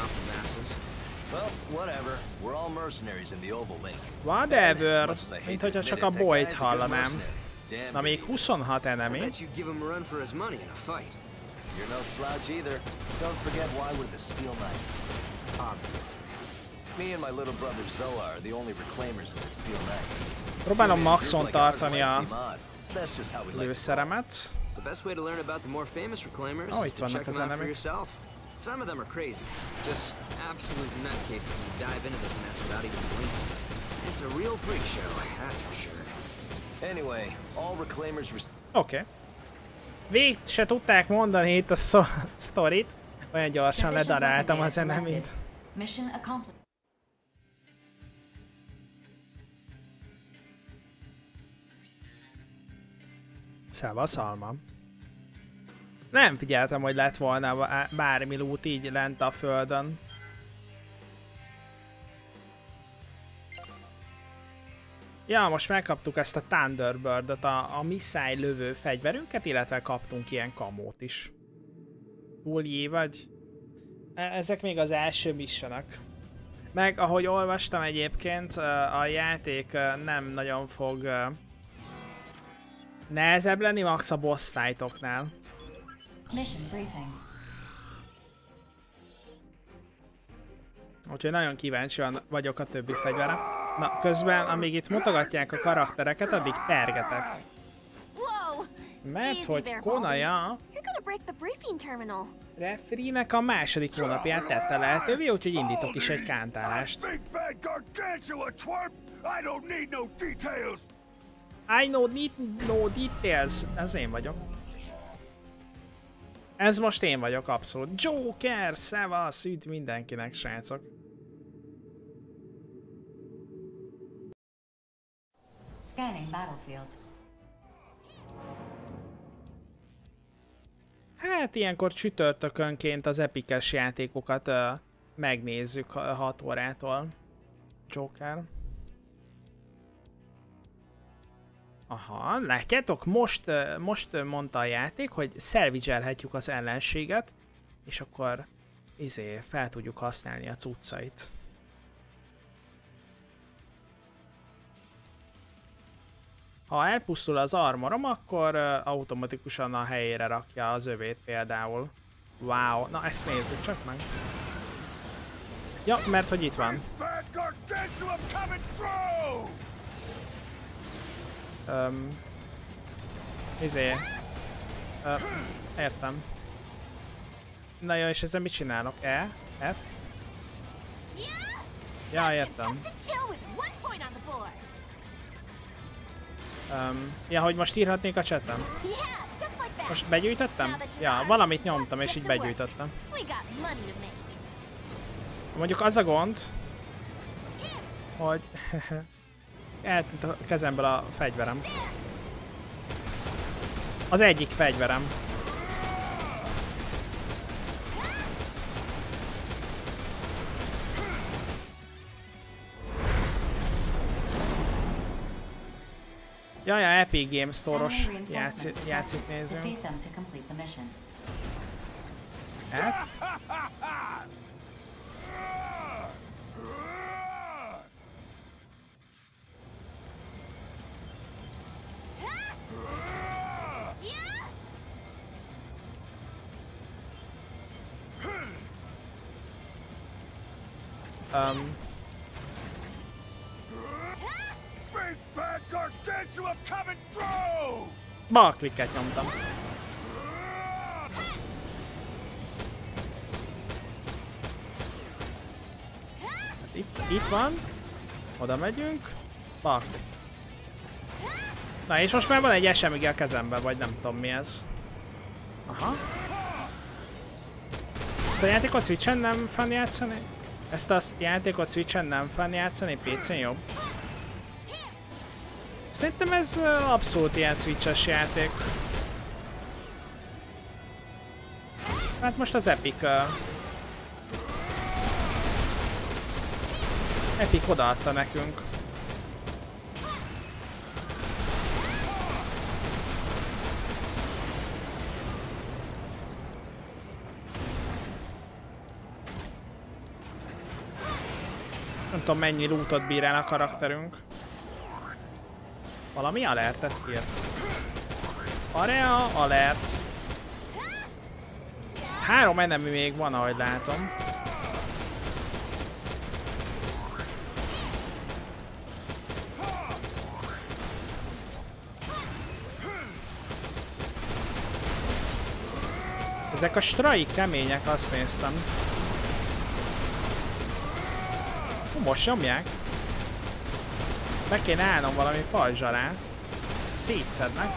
Off the masses. Well, whatever. We're all mercenaries in the Oval Link. Whatever. As much as I hate Mint to hogyha admit csak it, a that bolyt guy's a good hallanám. mercenary. Damn Na még good. 26 I enemy. bet you'd give him a run for his money in a fight. You're no slouch either. Don't forget why we're the Steel Knights. Obviously. Me and my little brother Zoa are the only reclaimers of the Steel Knights. Próbálom So, a group maxon like ours tartani might a seem odd. That's just how we like to roll. lőszeremet. The best way to learn about the more famous reclaimers Oh, is itt to vannak check az them out for enemek. yourself. Some of them are crazy. Just absolute nutcases who dive into this mess without even blinking. It's a real freak show, that's for sure. Anyway, all reclaimers res- Oké. Okay. Végig se tudták mondani itt a szó- sztorit. Olyan gyorsan ledaráltam weapon az enemit. Mission accomplished. Szevasz, Alma. Nem figyeltem, hogy lett volna bá- bármi loot így lent a földön. Ja, most megkaptuk ezt a Thunderbird-ot, a, a missile lövő fegyverünket, illetve kaptunk ilyen kamót is. Jé vagy? E- Ezek még az első missionek. Meg ahogy olvastam egyébként, a játék nem nagyon fog nehezebb lenni max a boss fightoknál. Mission briefing. Úgyhogy nagyon kíváncsian vagyok a többi fegyverre. Na, közben, amíg itt mutogatják a karaktereket, addig pergetek. Whoa! Mert hogy there, Konaja You're gonna break the briefing terminal. referee-nek a második hónapját tette lehetővé, úgyhogy indítok is egy kántálást. I don't need no details. Ez én vagyok. Ez most én vagyok, abszolút. Joker, szevasz, üdv mindenkinek, srácok. Scanning battlefield. Hát ilyenkor csütörtökönként az epikes játékokat uh, megnézzük 6 órától. Joker. Aha, látjátok? Most, most mondta a játék, hogy salvage az ellenséget, és akkor izé, fel tudjuk használni a cuccait. Ha elpusztul az armorom, akkor automatikusan a helyére rakja az övét például. Wow, na ezt nézzük csak meg. Ja, mert hogy itt van. Um, izé. Uh, értem. Na jó, és ezzel mit csinálok? E? F? Ja, értem. Um, ja, hogy most írhatnék a chatem? Like Most begyűjtöttem? Ja, valamit nyomtam és így begyűjtöttem. Mondjuk az a gond, hogy eltűnt a kezemből a fegyverem. Az egyik fegyverem. Jaja, Epic Games Store-os játszik, játszik nézünk. F? Um, Big bad gargantua coming bal klikket nyomtam. Hát itt, itt van. Oda megyünk. Bal klikk. Na és most már van egy SMG a kezemben, vagy nem tudom mi ez. Aha. Ezt a játékot Switchen nem fan játszani? Ezt a játékot Switchen nem fan játszani? PC-n jobb? Szerintem ez abszolút ilyen switches játék. Hát most az Epic... Uh, Epic odaadta nekünk. Tudom mennyi lootot bír el a karakterünk. Valami alertet kért. Area alert. Három enemy még van, ahogy látom. Ezek a strai kemények, azt néztem. Most nyomják. Be kéne állnom valami pajzs alá. Szétszednek.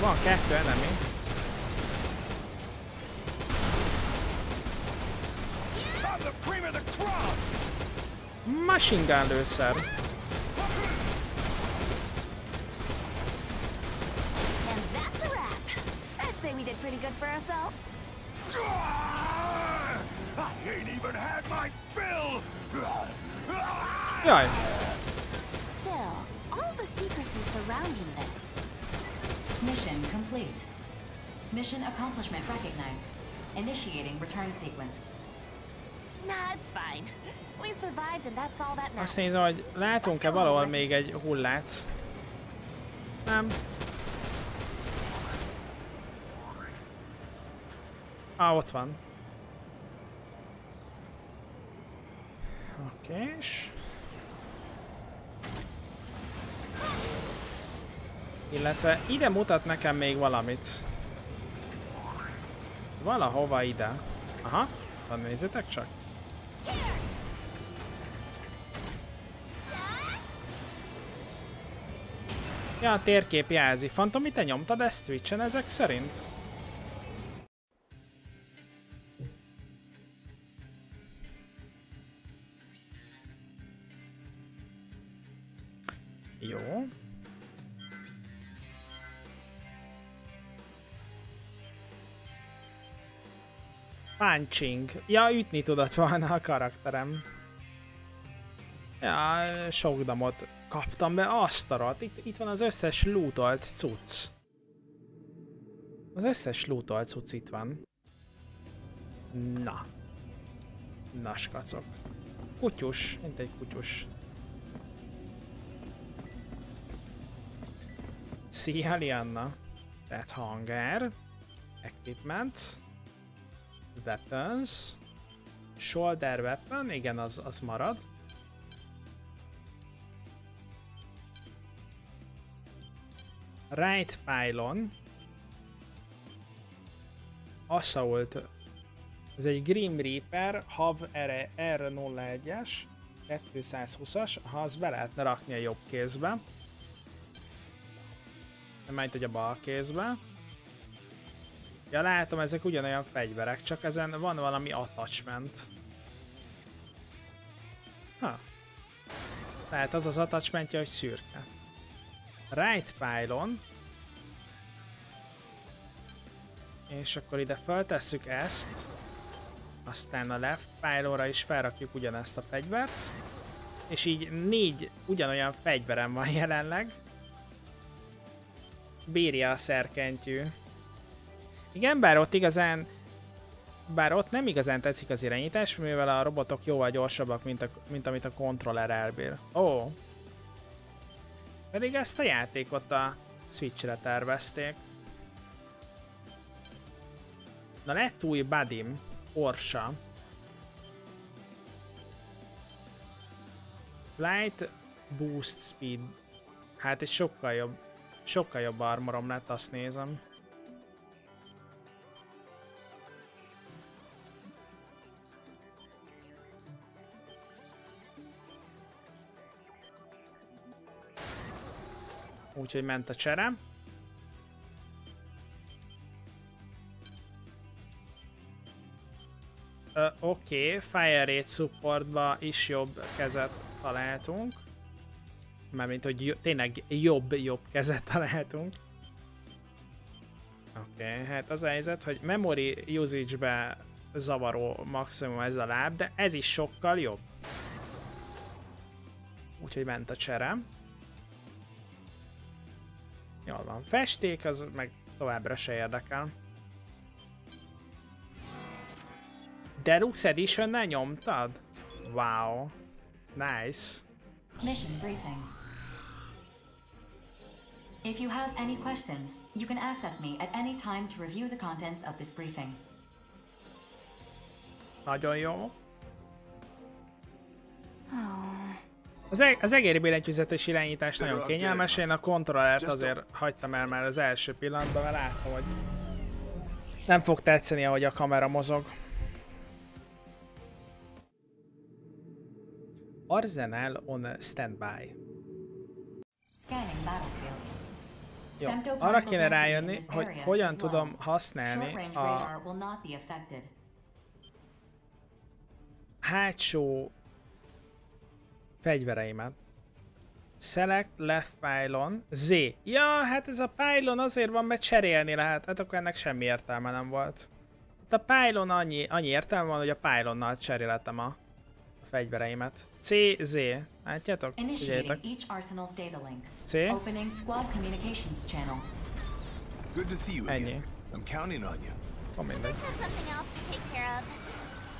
Van kettő crop! Machine gun lőszer. Accomplishment recognized. Initiating return sequence. Nah, it's fine. We survived and that's all that matters. azt nézem, hogy látunk-e valahol még egy hullát. Nem. Á, ott van. Oké, és... Illetve ide mutat nekem még valamit. Valahova ide. Aha, szóval nézzétek csak. Ja, a térkép jelzi. Fantom, te nyomtad ezt Twitch-en ezek szerint? Punching. Ja, ütni tudott volna a karakterem. Ja, sok damot kaptam be, azt a rohadt. Itt, itt van az összes lootolt cucc. Az összes lootolt cucc itt van. Na. Na, skacok. Kutyus, mint egy kutyus. Szia, Lianna. Tehát hangár. Equipment. Weapons. Shoulder weapon, igen, az, az marad. Right pylon. Assault. Ez egy Grim Reaper, HAV R01-es, 220-as, ha azt be lehetne rakni a jobb kézbe. Nem hogy a bal kézbe. Ja, látom, ezek ugyanolyan fegyverek, csak ezen van valami attachment. Ha. Tehát az az attachmentja, hogy szürke. Right pylon. És akkor ide feltesszük ezt. Aztán a left pylonra is felrakjuk ugyanezt a fegyvert. És így négy ugyanolyan fegyverem van jelenleg. Bírja a szerkentyű. Igen, bár ott igazán bár ott nem igazán tetszik az irányítás, mivel a robotok jóval gyorsabbak, mint, a, mint amit a kontroller elbír. Ó. Oh. Pedig ezt a játékot a Switch-re tervezték. Na lett új budim, Orsa. Flight Boost Speed. Hát egy sokkal jobb, sokkal jobb armorom lett, azt nézem. Úgyhogy ment a csere. Uh, Oké, okay. Fire Rate supportba is jobb kezet találtunk. Mármint, hogy tényleg jobb-jobb kezet találtunk. Oké, okay, hát az a helyzet, hogy memory usage-be zavaró maximum ez a láb, de ez is sokkal jobb. Úgyhogy ment a csere. Jól van. Festék, az meg továbbra se érdekel. Deluxe edition nyomtad? Wow. Nice. Mission briefing. If you have any questions, you can access me at any time to review the contents of this briefing. Nagyon jó. Az, e az egéri billentyűzetes irányítás nagyon kényelmes, én a kontrollert azért hagytam el már az első pillanatban, mert láttam, hogy nem fog tetszeni, ahogy a kamera mozog. Arsenal on standby. Jó, arra kéne rájönni, hogy hogyan tudom használni a hátsó fegyvereimet. Select left pylon, Z. Ja, hát ez a pylon azért van, mert cserélni lehet. Hát akkor ennek semmi értelme nem volt. Hát a pylon annyi, annyi értelme van, hogy a pylonnal cserélhetem a fegyvereimet. C, Z. Látjátok? Figyeljetek. C. Opening squad communications channel. Good to see you again. Ennyi. I'm counting on you. Oh, mindegy.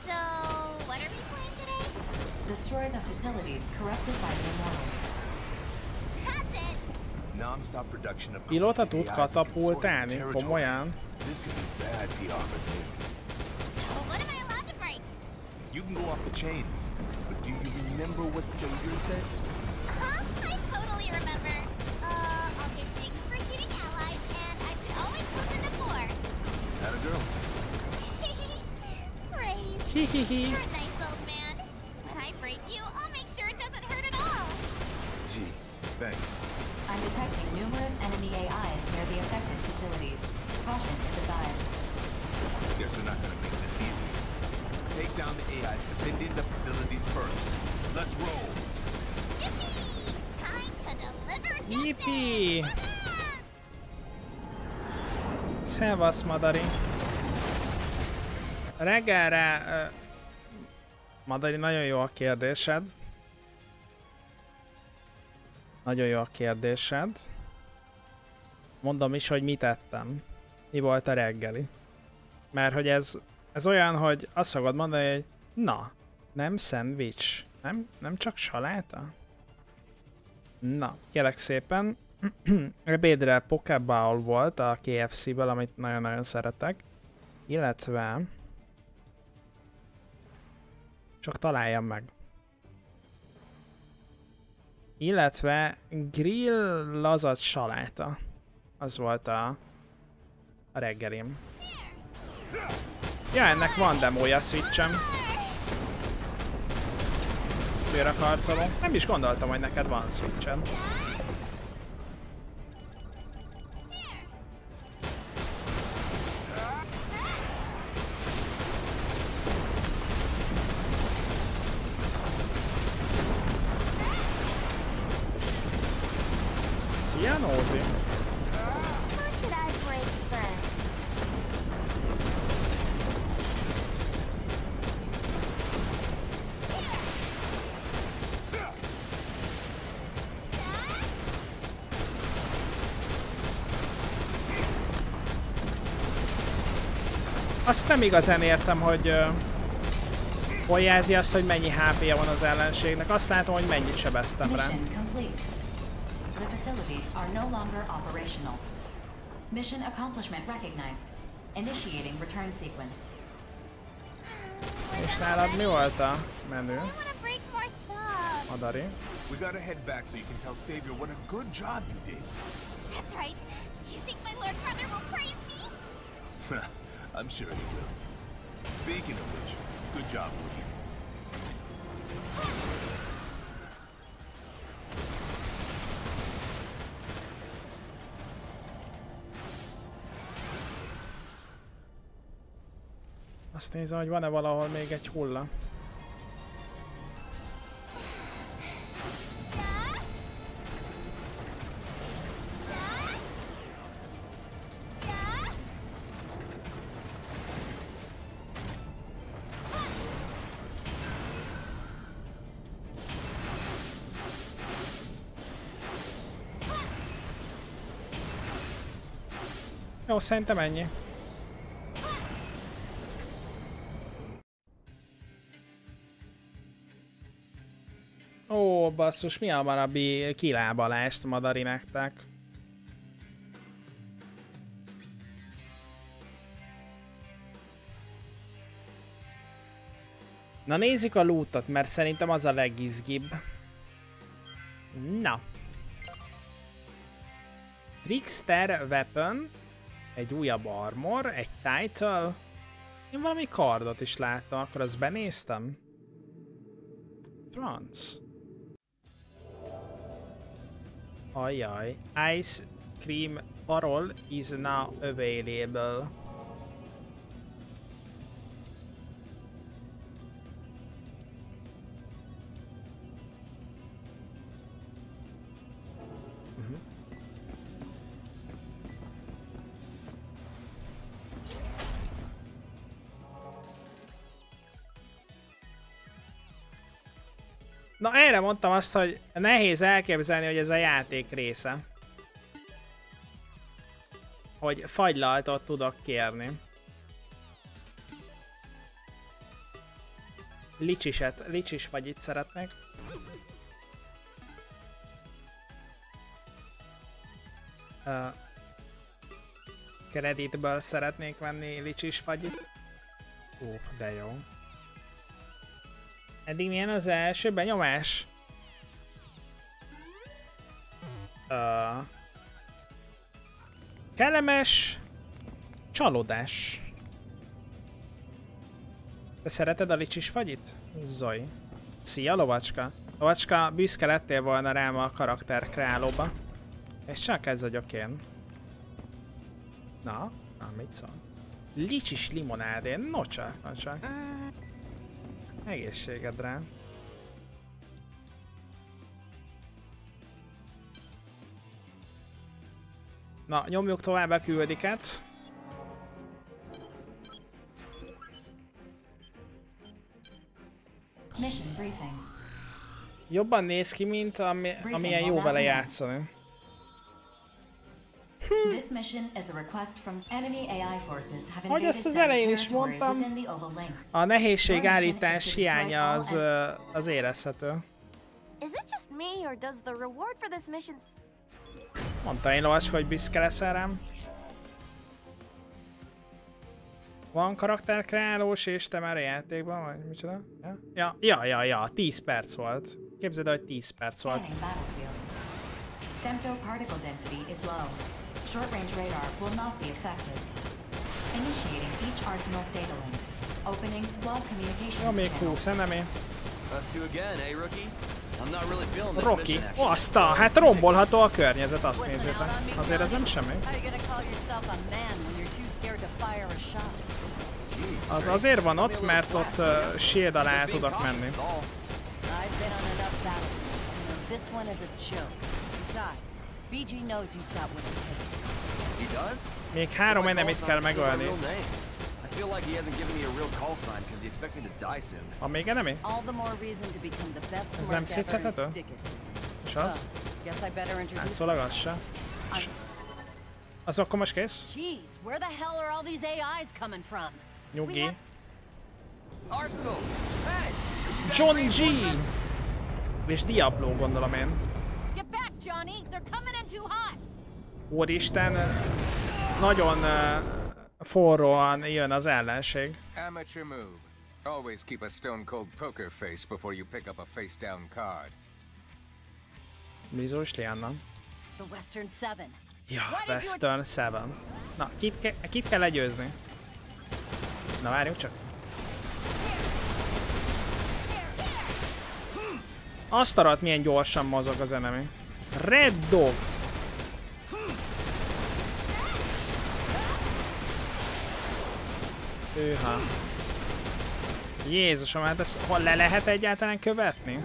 So, what are we playing? Destroy the facilities corrupted by the immortals. Non-stop production of Pilóta tud katapultálni? Komolyan? This could be bad PR for So, what am I allowed to break? You can go off the chain, but do you remember what Savior said? Huh? I totally remember. Uh, I'll get dinged for cheating allies, and I should always listen to four. Had a girl. Great. You're a nice thanks. I'm detecting numerous enemy AIs near the affected facilities. Caution is advised. Guess we're not gonna make this easy. Take down the AIs defending the facilities first. Let's roll. Yippee! Time to deliver justice! Yippee! Szevasz, Madari. Reggelre... Uh, Madari, nagyon jó a kérdésed. Nagyon jó a kérdésed. Mondom is, hogy mit ettem. Mi volt a reggeli. Mert hogy ez, ez olyan, hogy azt fogod mondani, hogy na, nem szendvics, nem, nem csak saláta? Na, kérlek szépen, ebédre Pokeball volt a KFC-ből, amit nagyon-nagyon szeretek. Illetve... Csak találjam meg. Illetve grill lazac saláta. Az volt a, a reggelim. Ja, ennek van demója switchem. Célra karcolom. Nem is gondoltam, hogy neked van switchem. Azt nem igazán értem, hogy uh, hol jelzi azt, hogy mennyi HP-je van az ellenségnek. Azt látom, hogy mennyit sebeztem rá. The facilities are no longer operational. Mission accomplishment recognized. Initiating return sequence. És nálad mi volt a menü, I want to break more stuff. Madari? We gotta head back so you can tell Savior what a good job you did. That's right. Do you think my Lord Brother will praise me? I'm sure he will. Speaking of which, good job, Wookie. Azt nézem, hogy van-e valahol még egy hulla. Jó, szerintem ennyi. Ó, basszus, mi a marabbi kilábalást Madari nektek? Na nézzük a lootot, mert szerintem az a legizgibb. Na. Trickster Weapon, egy újabb armor, egy title. Én valami kardot is láttam, akkor azt benéztem. Franc. Ajaj. Ice cream parol is now available. Na erre mondtam azt, hogy nehéz elképzelni, hogy ez a játék része. Hogy fagylaltot tudok kérni. Licsiset, licsis vagy itt szeretnék. Uh, kreditből szeretnék venni licsis fagyit. Ó, de jó. Eddig milyen az első benyomás? Uh, kellemes csalódás. Te szereted a licsis fagyit? Zoi. Szia, lovacska. Lovacska, büszke lettél volna rám a karakter kreálóba. És csak ez vagyok én. Na, na mit szól? Licsis limonádé, no csak, no csak. Egészségedre. Na, nyomjuk tovább a küldiket. Jobban néz ki, mint ami, amilyen jó vele játszani. This mission is a request from enemy AI forces have Hogy ezt az elején is mondtam. A nehézség állítás hiánya az, az érezhető. Is it just me, or does the reward for this mission Mondta én lovacska, hogy büszke leszel rám. Van karakterkreálós és te már a játékban, vagy micsoda? Ja? Ja, ja, ja, ja, 10 perc volt. Képzeld, el, hogy 10 perc volt. Femto particle density is low. Short range radar will not be affected. Initiating each arsenal's data link. Opening squad Jó, communications még channel. 20 enemé. Us two again, eh, rookie? I'm not really feeling this Rocky. mission action. Azt a, hát rombolható a környezet, azt nézzétek. Azért ez nem semmi. Az azért van ott, mert ott uh, shield alá tudok menni. I've been on enough battlefields to know this one is a joke. Besides, BG knows you've got what it takes. He does? Még három enemit kell megölni. real name. I feel like he hasn't given me a real call sign because he expects me to die soon. Van még enemi? All the more reason to become the best Ez nem szétszedhető? És az? Guess I better introduce Látszólag az se. Az akkor most kész? Jeez, where the hell are all these AIs coming from? Nyugi. Arsenals! Hey! John G! És Diablo gondolom én. Úristen, nagyon uh, forróan jön az ellenség. Amateur move. Always keep a stone cold poker face before you pick up a face down card. Bizós Lianna. The Western Seven. Ja, Western 7. Na, kit, ke kit kell legyőzni? Na, várjunk csak. Azt arat, milyen gyorsan mozog az enemy. Red Dog! Őha. Jézusom, hát ezt hol le lehet egyáltalán követni?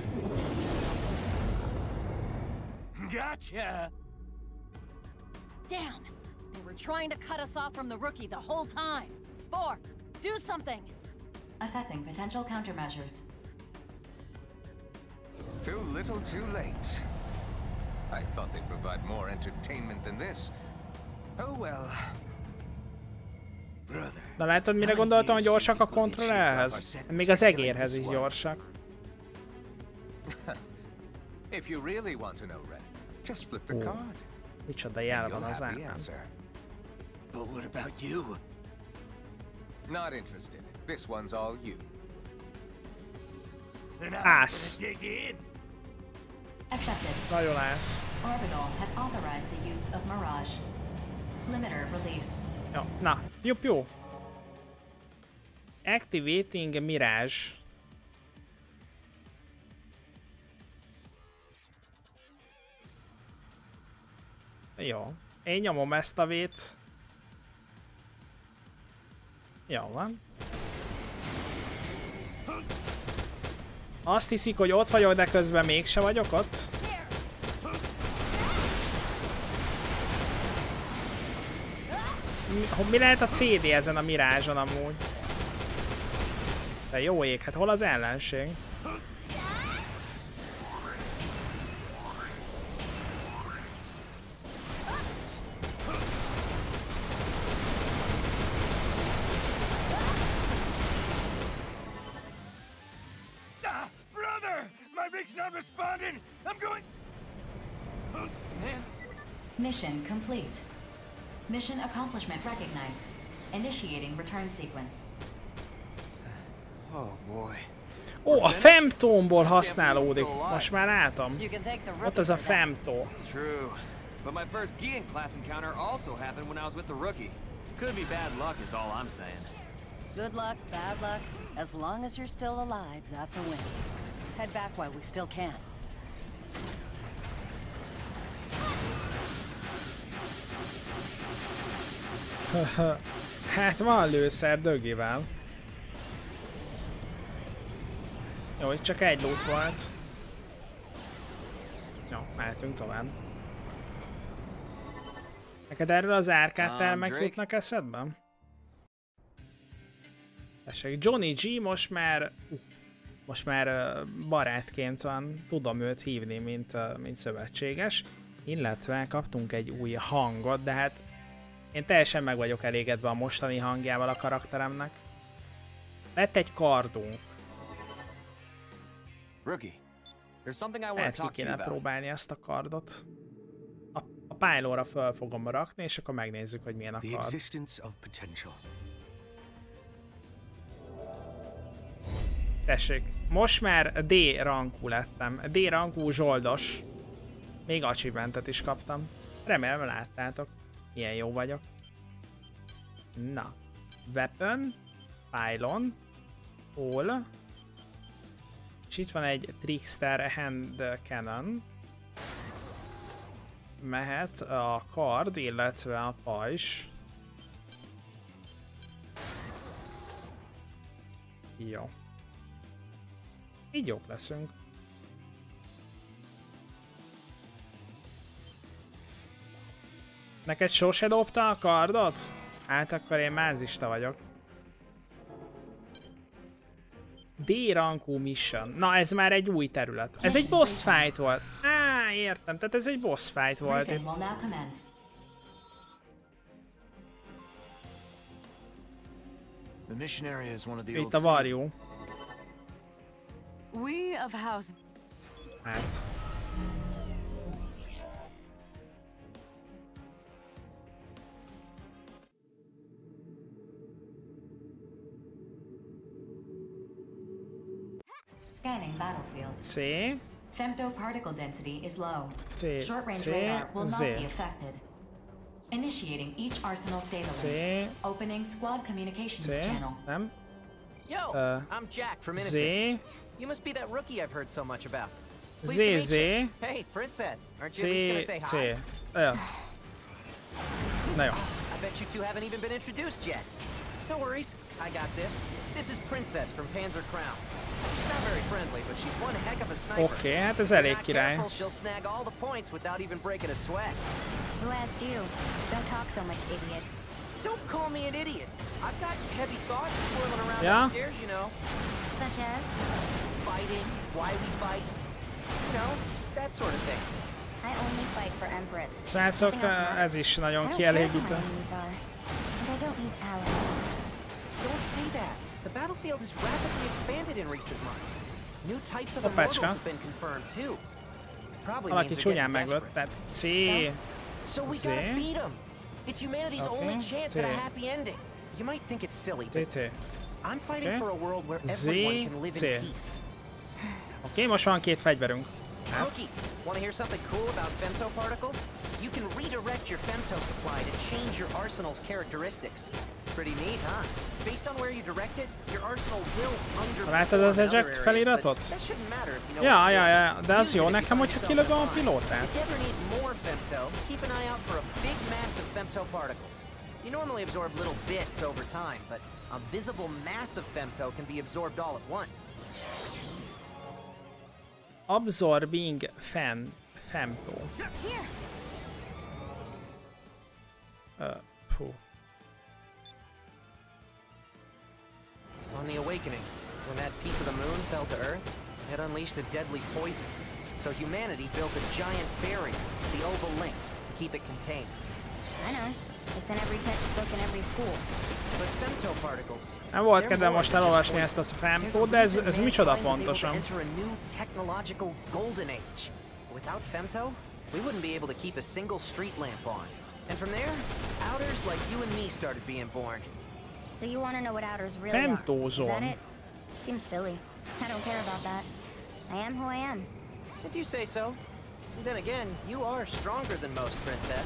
Gotcha! Damn! They were trying to cut us off from the rookie the whole time. Four, do something! Assessing potential countermeasures. Too little, too late. I thought they'd provide more entertainment than this. Oh well. Brother. Na látod, mire gondoltam, hogy gyorsak a kontrollerhez? Még az egérhez is gyorsak. If you really want to know, Red, just flip the card. Micsoda jel van az árán. But what about you? Not interested. This one's all you. Then I'm Ász. Accepted. Nagyon ász. Orbital has authorized the use of Mirage. Limiter release. Jó, na, jó, jó. Activating Mirage. Jó. Én nyomom ezt a vét. Jó van. Azt hiszik, hogy ott vagyok, de közben mégse vagyok ott. Mi, mi lehet a CD ezen a Mirázson amúgy? De jó ég, hát hol az ellenség? Mission complete. Mission accomplishment recognized. Initiating return sequence. Oh boy. Ó, a Femtómból használódik. Most már látom. You can thank the Ott rookie az a for that. Femtó. True. But my first Gian class encounter also happened when I was with the rookie. Could be bad luck is all I'm saying. Good luck, bad luck. As long as you're still alive, that's a win. Let's head back while we still can. hát van lőszer dögivel. Jó, itt csak egy loot volt. Jó, mehetünk tovább. Neked erről az árkáttel Um, meg Drake? jutnak eszedbe? Tessék, Johnny G most már... Uh, most már barátként van, tudom őt hívni, mint, ö, mint szövetséges. Illetve kaptunk egy új hangot, de hát én teljesen meg vagyok elégedve a mostani hangjával a karakteremnek. Lett egy kardunk. Rookie, there's something I want Lehet to ki talk to you kéne about. próbálni ezt a kardot. A, a pálóra föl fogom rakni, és akkor megnézzük, hogy milyen a The kard. existence of potential. Tessék, most már D rankú lettem. D rankú zsoldos. Még achievementet is kaptam. Remélem láttátok. Ilyen jó vagyok. Na. Weapon. Pylon. All. És itt van egy Trickster Hand Cannon. Mehet a kard, illetve a pajzs. Jó. Így jók leszünk. Neked sose dobta a kardot? Hát akkor én mázista vagyok. D rankú mission. Na, ez már egy új terület. Ez egy boss fight volt. Á, értem. Tehát ez egy boss fight volt itt. a varjú. Hát. Scanning battlefield. C. Femto particle density is low. C, Short range C, radar will not Z. be affected. Initiating each arsenal's data C. link. Opening squad communications C. channel. Nem? Yo, Uh, I'm Jack from Z. Innocence. You must be that rookie I've heard so much about. Pleased Z, to meet Z. you. Hey, princess. Aren't you at least gonna say hi? Olyan. Na jó. I bet you two haven't even been introduced yet. No worries, I got this. This is Princess from Panzer Crown. She's not very friendly, but she's one heck of a sniper. Oké, hát ez If you're elég not király. careful, she'll snag all the points without even breaking a sweat. Who asked you? Don't talk so much, idiot. Don't call me an idiot. I've got heavy thoughts swirling around Yeah? upstairs, you know. Such as? Fighting, why we fight, you know, that sort of thing. I only fight for Empress. Srácok, Nothing else matters. ez is I nagyon don't care who my kielégítő. enemies are. And I don't need allies. Don't say that. The battlefield has rapidly expanded in recent months. New types of immortals have been confirmed too. Probably Valaki csúnyán desperate. tehát C. So we gotta beat them. It's humanity's only chance at a happy ending. You might think it's silly, but. I'm fighting for a world where everyone can live in peace. Oké, most van két fegyverünk. Cookie, want to hear something cool about femto particles? You can redirect your femto supply to change your arsenal's characteristics. Pretty neat, huh? Based on where you direct it, your arsenal will underperform az eject feliratot? but that shouldn't matter if you know Ja, what ja, you're ja, doing. de az jó nekem, you hogyha kilövöm a yourself in pilótát. Eh? If you ever need more femto, keep an eye out for a big mass of femto particles. You normally absorb little bits over time, but a visible mass of femto can be absorbed all at once. Absorbing fan, femto. Uh, fú. On the Awakening, when that piece of the moon fell to Earth, it unleashed a deadly poison. So humanity built a giant barrier, the Oval Link, to keep it contained. I know. It's in every textbook in every school. But femto particles. Nem volt they're kedvem most than just elolvasni poison. ezt a They're the femtót, de ez, ez micsoda mankind was able to pontosan? enter a new technological golden age. Without femto, we wouldn't be able to keep a single street lamp on. And from there, outers like you and me started being born. So you want to know what outers really are? Is that Femtozon. it? Seems silly. I don't care about that. I am who I am. If you say so. Then again, you are stronger than most, princess.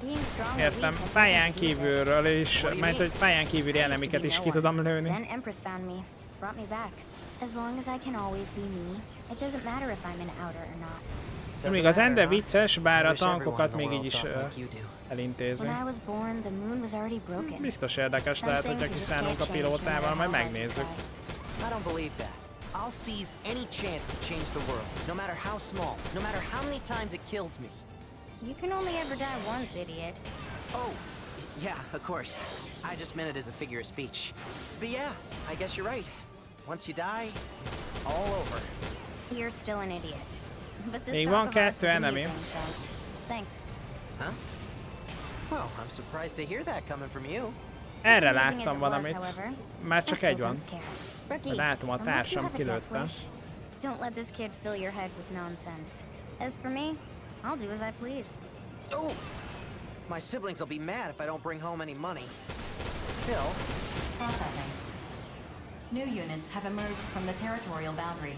Being strong or Értem, pályán kívülről is, mert hogy pályán kívüli be is ki tudom lőni. Then Empress found me, brought me back. As long as I can always be me, it doesn't matter if I'm an outer or not. Nem igazán, de vicces, bár a tankokat még így is thought ö, like you do. elintézi. When I was born, the moon was already broken. Biztos érdekes lehet, hogyha kiszállunk a pilótával, majd megnézzük. I don't believe that. I'll seize any chance to change the world, no matter how small, no matter how many times it kills me. You can only ever die once, idiot. Oh, yeah, of course. I just meant it as a figure of speech. But yeah, I guess you're right. Once you die, it's all over. You're still an idiot. But this Még talk van of ours kettő was enemy. so thanks. Huh? Well, I'm surprised to hear that coming from you. Erre As amusing as láttam valamit. Már I csak still egy van. don't care. Rookie, Látom, a unless you társam have death kilőtte. Don't let this kid fill your head with nonsense. As for me, I'll do as I please. Oh! My siblings will be mad if I don't bring home any money. Still, Processing. New units have emerged from the territorial boundary.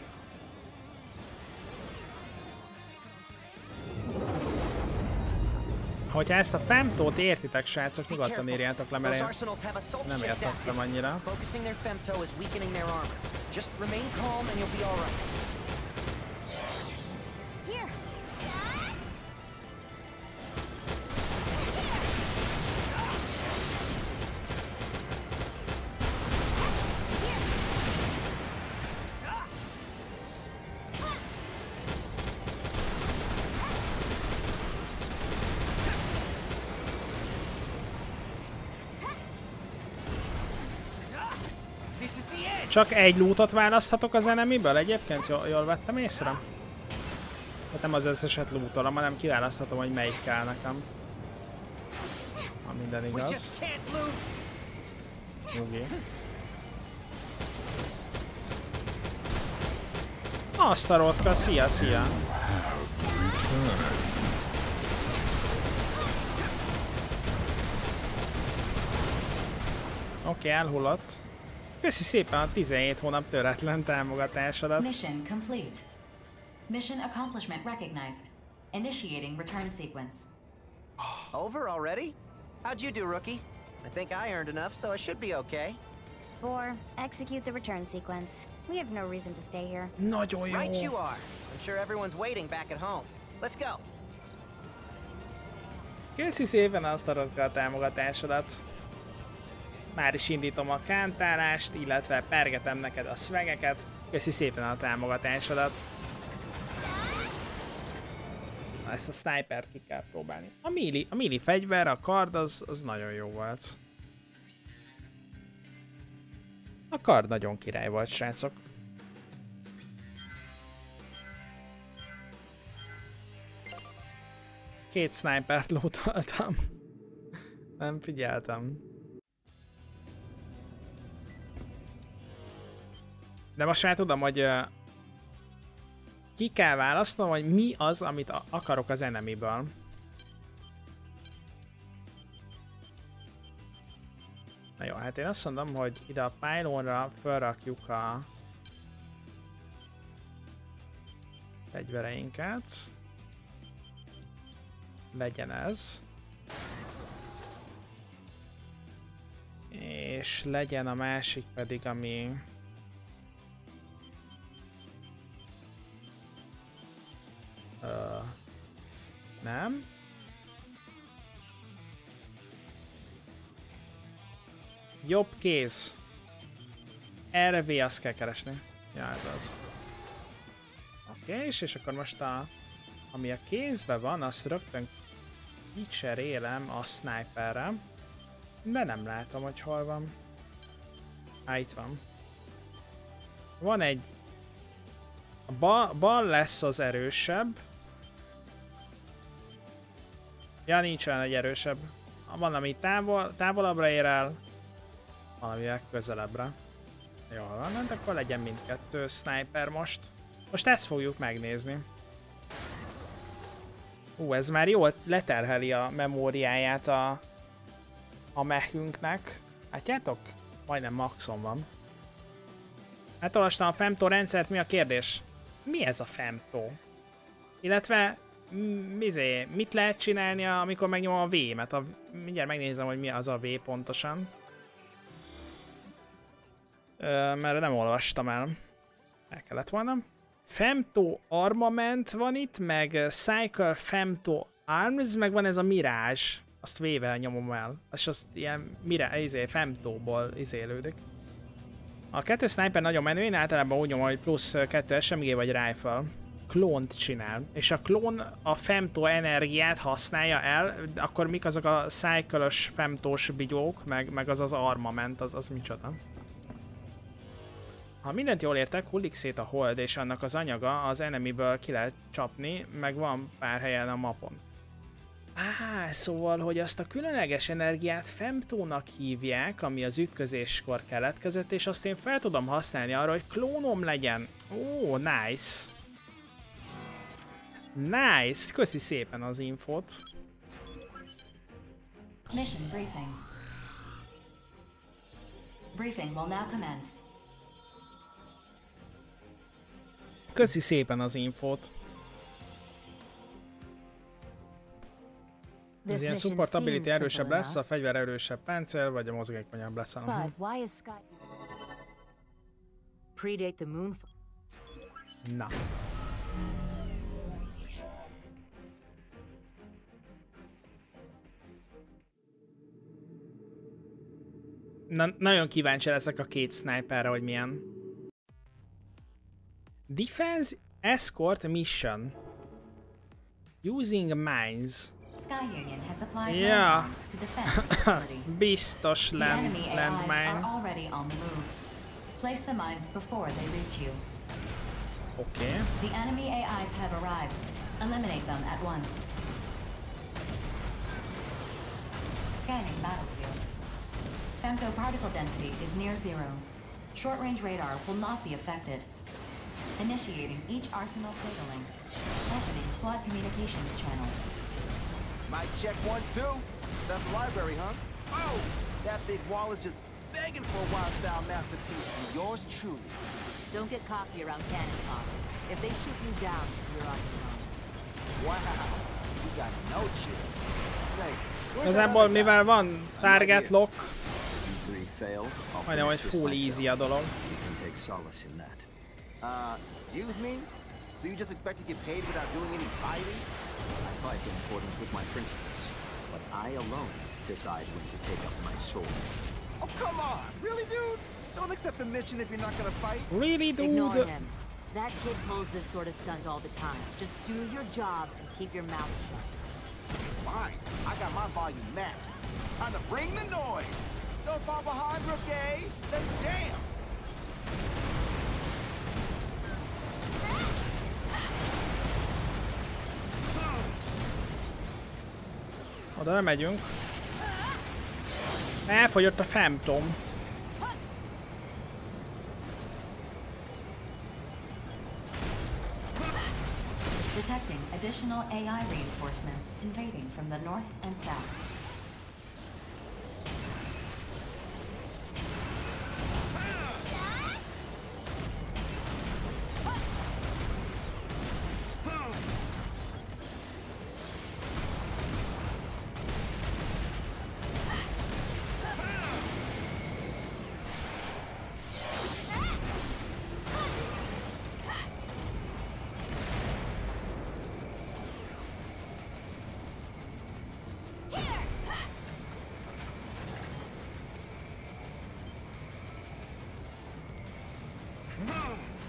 Hogyha ezt a femtót értitek, srácok, nyugodtan írjátok le, mert én nem értettem annyira. Focusing their femto is weakening their armor. Just remain calm and you'll be alright. Csak egy lootot választhatok az enemiből egyébként? Jól, jól vettem észre? Hát nem az összeset lootolom, hanem kiválaszthatom, hogy melyik kell nekem. Ha minden igaz. Nyugi. Azt a rotka, szia, szia! Oké, okay, elhullott. Köszi szépen a 17 hónap töretlen támogatásodat. Mission complete. Mission accomplishment recognized. Initiating return sequence. Over already? How'd you do, rookie? I think I earned enough, so I should be okay. Four, execute the return sequence. We have no reason to stay here. Nagyon jó. Right you are. I'm sure everyone's waiting back at home. Let's go. Köszi szépen azt a támogatásodat. Már is indítom a kántálást, illetve pergetem neked a szvegeket. Köszi szépen a támogatásodat. Na, ezt a snipert ki kell próbálni. A mili, a mili fegyver, a kard, az, az nagyon jó volt. A kard nagyon király volt, srácok. Két snipert lótoltam. Nem figyeltem. De most már tudom, hogy ki kell választanom, hogy mi az, amit akarok az enemiből. Na jó, hát én azt mondom, hogy ide a pylonra felrakjuk a fegyvereinket. Legyen ez. És legyen a másik pedig, ami... Jobb kéz. RV azt kell keresni. Ja, ez az. Oké, és, és akkor most a... Ami a kézben van, azt rögtön kicserélem a sniperre. De nem látom, hogy hol van. Á, itt van. Van egy... A bal, bal lesz az erősebb. Ja, nincs olyan egy erősebb. Van, ami távol, távolabbra ér el, valamivel közelebbre. Jól van, hát akkor legyen mindkettő sniper most. Most ezt fogjuk megnézni. Ú, ez már jól leterheli a memóriáját a, a mechünknek. Látjátok? Majdnem maxon van. Hát olvastam a Femto rendszert, mi a kérdés? Mi ez a Femto? Illetve mizé, mit lehet csinálni, amikor megnyomom a V-met? A, mindjárt megnézem, hogy mi az a V pontosan mert nem olvastam el. El kellett volna. Femto Armament van itt, meg Cycle Femto Arms, meg van ez a Mirage. Azt vével nyomom el. És azt ilyen Mirage, izé, Femtóból izélődik. A kettő sniper nagyon menő, én általában úgy nyomom, hogy plusz kettő SMG vagy rifle. Klónt csinál. És a klón a femto energiát használja el, akkor mik azok a cycle femtós bigyók, meg, meg az az armament, az, az micsoda? Ha mindent jól értek, hullik szét a hold, és annak az anyaga az enemiből ki lehet csapni, meg van pár helyen a mapon. Á, szóval, hogy azt a különleges energiát femtónak hívják, ami az ütközéskor keletkezett, és azt én fel tudom használni arra, hogy klónom legyen. Ó, nice. Nice, köszi szépen az infot. Mission briefing. Briefing will now commence. Köszi szépen az infót. Ez ilyen support ability erősebb lesz, a fegyver erősebb páncél, vagy a mozgékonyabb lesz. Na. Na, nagyon kíváncsi leszek a két sniperre, hogy milyen. Defense escort mission. Using mines. Sky Union has applied yeah. to defend Biztos land, landmine. Place the mines before they reach you. Okay. The enemy AIs have arrived. Eliminate them at once. Scanning battlefield. Femto particle density is near zero. Short-range radar will not be affected. Initiating each arsenal's data link. Opening squad communications channel. Might check one, two. That's a library, huh? Oh! That big wall is just begging for a wild-style masterpiece from yours truly. Don't get cocky around cannon fodder. If they shoot you down, you're on your own. Wow! You got no chill. Say, Igazából mivel van target lock, three fail. I'll majdnem, hogy finish this full myself. easy a dolog. Uh, excuse me? So you just expect to get paid without doing any fighting? I fight in accordance with my principles, but I alone decide when to take up my sword. Oh, come on! Really, dude? Don't accept the mission if you're not gonna fight? Really, dude? Ignore him. That kid pulls this sort of stunt all the time. Just do your job and keep your mouth shut. Fine. I got my volume maxed. Time to bring the noise! Don't fall behind, Rookie! Let's jam! Oda nem megyünk. Elfogyott a Phantom. Detecting additional AI reinforcements invading from the north and south.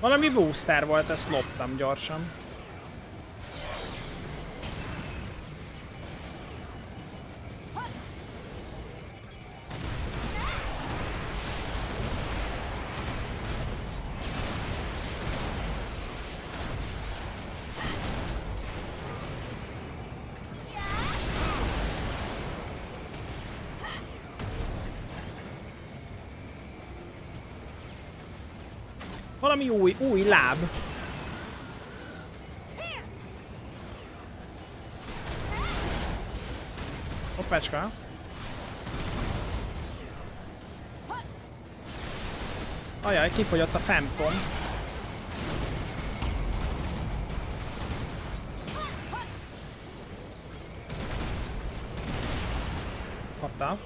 Valami booster volt, ezt loptam gyorsan. Valami új, új láb. Hoppácska. Ajaj, kifogyott a Phantom. Kapta.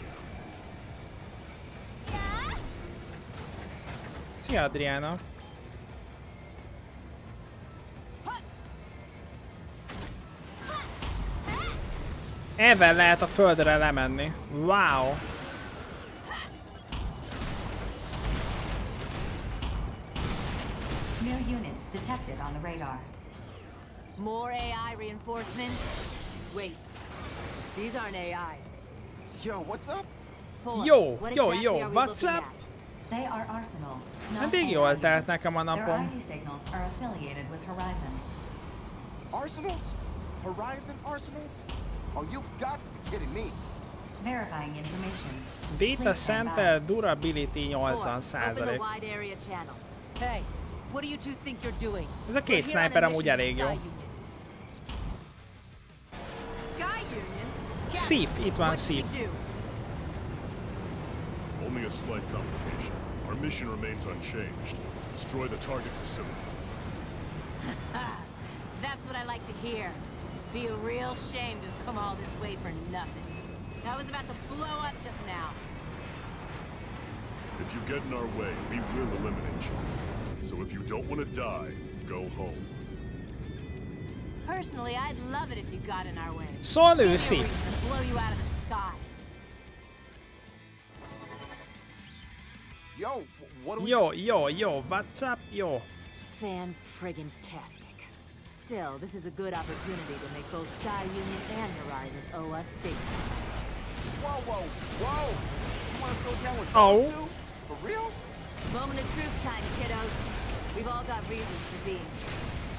Szia, Adriana. Ebben lehet a földre lemenni. Wow! New units detected on the radar. More AI reinforcements? Wait. These aren't AIs. Yo, what's up? Yo, yo, yo, what's up? They are arsenals, not AI jól telt units. nekem a Their napom. ID signals are affiliated with Horizon. Arsenals? Horizon Arsenals? Oh, you got to be kidding me. Verifying information. Data Center Durability Four. 80 Open the százalék. Hey, what do you two think you're doing? Ez a két sniper amúgy elég jó. Sif, itt van do? Only a slight complication. Our mission remains unchanged. Destroy the target facility. That's what I like to hear. Be a real shame to come all this way for nothing. I was about to blow up just now. If you get in our way, we will eliminate you. So if you don't want to die, go home. Personally, I'd love it if you got in our way. Szóval ő Maybe a Sif. reason blow you out of the sky. Yo, what do we... Jó, jó, jó, what's up, yo? Fan friggin' tastic. Still, this is a good opportunity to make both Sky Union and Horizon owe us big. Whoa, whoa, whoa! You wanna throw down with Oh. those two? For real? Moment of truth time, kiddos. We've all got reasons for being.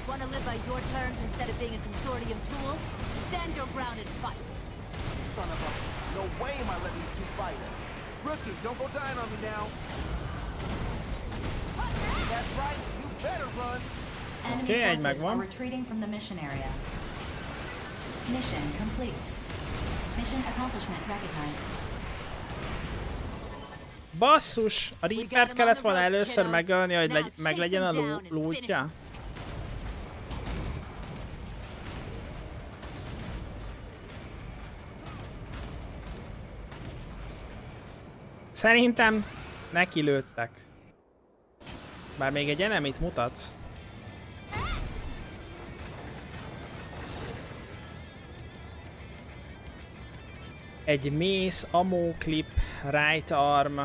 Want to live by your terms instead of being a consortium tool? Stand your ground and fight. Son of a... No way am I letting these two fight us. Rookie, don't go dying on me now. That's right. You better run. Enemy Okay, egy megvan. mission complete. Mission accomplishment recognized. Basszus! A Reapert kellett volna először megölni, hogy legy meglegyen a ló- lootja? Szerintem neki lőttek. Bár még egy enemit mutat. Egy mész, ammo clip, right arm.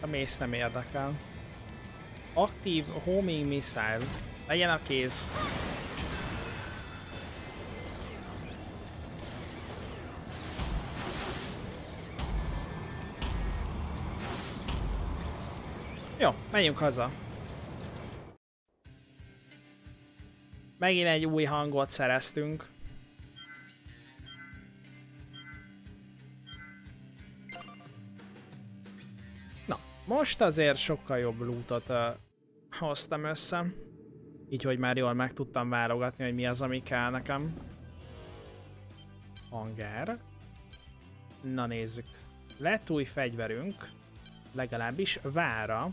A mész nem érdekel. Aktív homing missile. Legyen a kéz. Jó, menjünk haza. Megint egy új hangot szereztünk. Na, most azért sokkal jobb lootot uh, hoztam össze. Így, hogy már jól meg tudtam válogatni, hogy mi az, ami kell nekem. Hangár. Na nézzük. Lett új fegyverünk. Legalábbis vára.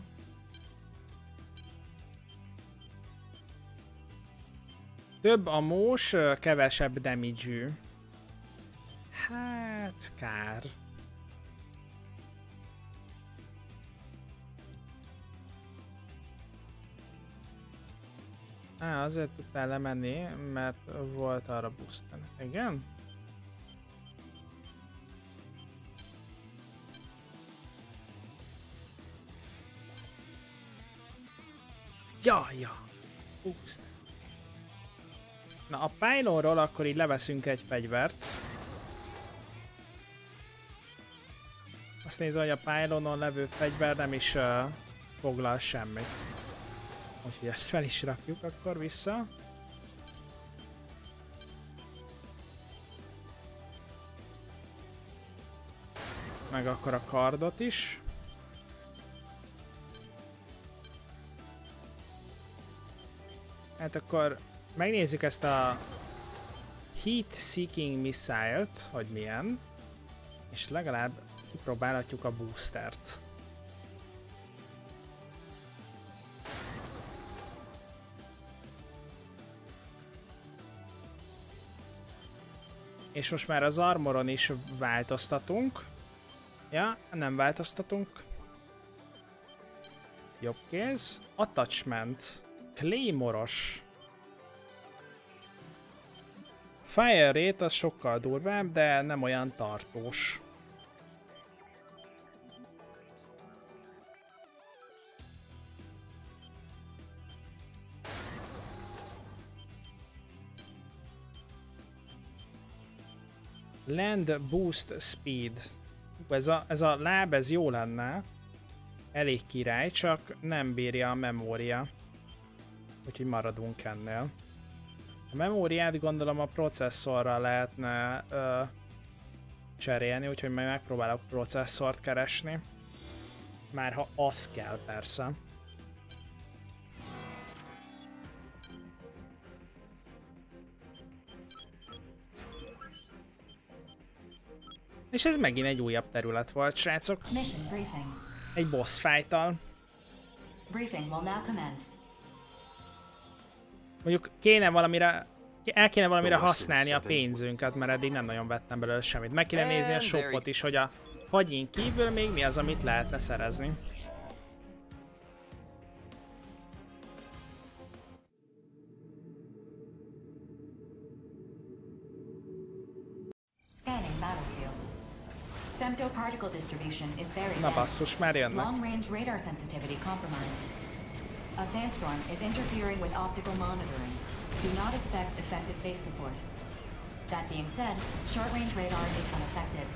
Több a mós, kevesebb damage Hát, kár. Á, azért tudtál lemenni, mert volt arra boosten. Igen? Ja, ja. Boost. Na a pylonról akkor így leveszünk egy fegyvert. Azt nézve, hogy a pylonon levő fegyver nem is uh, foglal semmit. Úgyhogy ezt fel is rakjuk akkor vissza. Meg akkor a kardot is. Hát akkor megnézzük ezt a Heat Seeking Missile-t, hogy milyen. És legalább kipróbálhatjuk a boostert. És most már az armoron is változtatunk. Ja, nem változtatunk. Jobb kéz. Attachment. Claymore-os. Fire rate az sokkal durvább, de nem olyan tartós. Land Boost Speed. Ez a, ez a láb, ez jó lenne. Elég király, csak nem bírja a memória. Úgyhogy maradunk ennél. A memóriát gondolom a processzorra lehetne ö, cserélni, úgyhogy majd megpróbálok processzort keresni. Már ha az kell, persze. És ez megint egy újabb terület volt, srácok. Egy boss fight-tal. Briefing will now commence. Mondjuk kéne valamire, el kéne valamire használni a pénzünket, mert eddig nem nagyon vettem belőle semmit. Meg kéne nézni a shopot is, hogy a fagyin kívül még mi az, amit lehetne szerezni. Na basszus, már jönnek. Long-range radar sensitivity compromised. A sandstorm is interfering with optical monitoring. Do not expect effective base support. That being said, short-range radar is unaffected.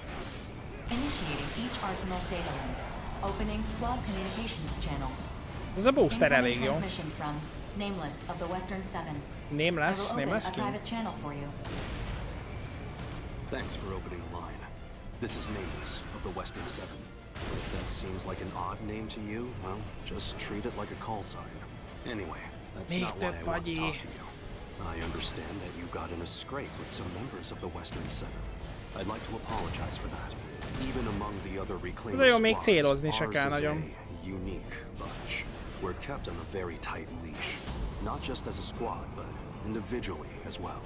Initiating each arsenal's data link. Opening squad communications channel. Ez a booster elég jó. Transmission from Nameless of the Western Seven. Nameless, I will Nameless a private channel for you. Thanks for opening a line. This is Nameless of the Western Seven. If that seems like an odd name to you, well, just treat it like a call sign. Anyway, that's not why I want to talk to you. I understand that you got in a scrape with some members of the Western Seven. I'd like to apologize for that. Even among the other reclaimers Azért jó, még célozni se ours kell is nagyon. a unique bunch. We're kept on a very tight leash. Not just as a squad, but individually as well.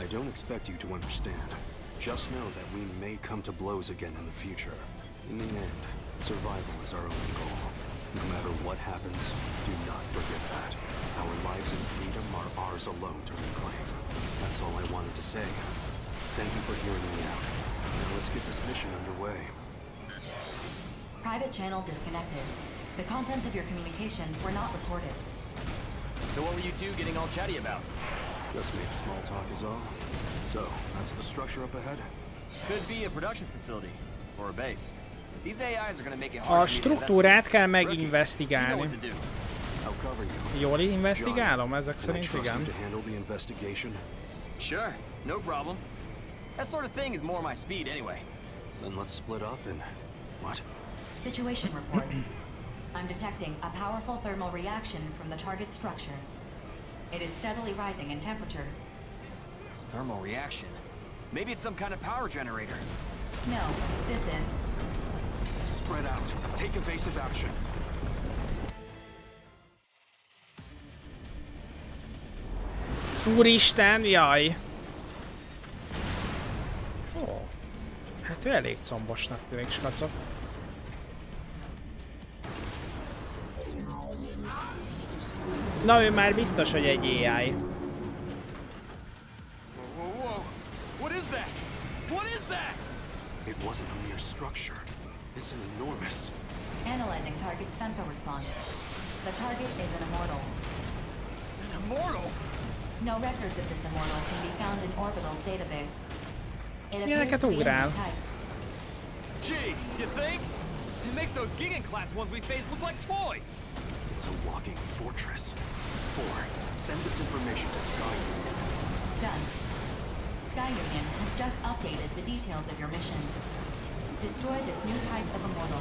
I don't expect you to understand. Just know that we may come to blows again in the future. In the end, survival is our only goal. No matter what happens, do not forget that. Our lives and freedom are ours alone to reclaim. That's all I wanted to say. Thank you for hearing me out. Now let's get this mission underway. Private channel disconnected. The contents of your communication were not recorded. So what were you two getting all chatty about? Just made small talk is all. So, that's the structure up ahead? Could be a production facility. Or a base. These AIs are gonna make it A hard for me to struktúrát kell investigate. You know meginvestigálni. what to do. I'll cover you. Jól investigálom? Ezek I szerint igen. to handle the investigation? Sure, no problem. That sort of thing is more my speed anyway. Then let's split up and... What? Situation report. I'm detecting a powerful thermal reaction from the target structure. It is steadily rising in temperature. Thermal reaction. Maybe it's some kind of power generator. No, this is. Spread out. Take evasive action. Úristen, jaj! Ó, hát ő elég combosnak tűnik, skacok. Na, ő már biztos, hogy egy AI. What is that? What is that? It wasn't a mere structure. It's an enormous... Analyzing target's femto response. The target is an immortal. An immortal? No records of this immortal can be found in Orbital's database. It appears Ilyeneket to be a ugrál. new type. Gee, you think? It makes those Gigan-class ones we face look like toys! It's a walking fortress. Four, send this information to Sky Union. Done. Sky Union has just updated the details of your mission. Destroy this new type of immortal.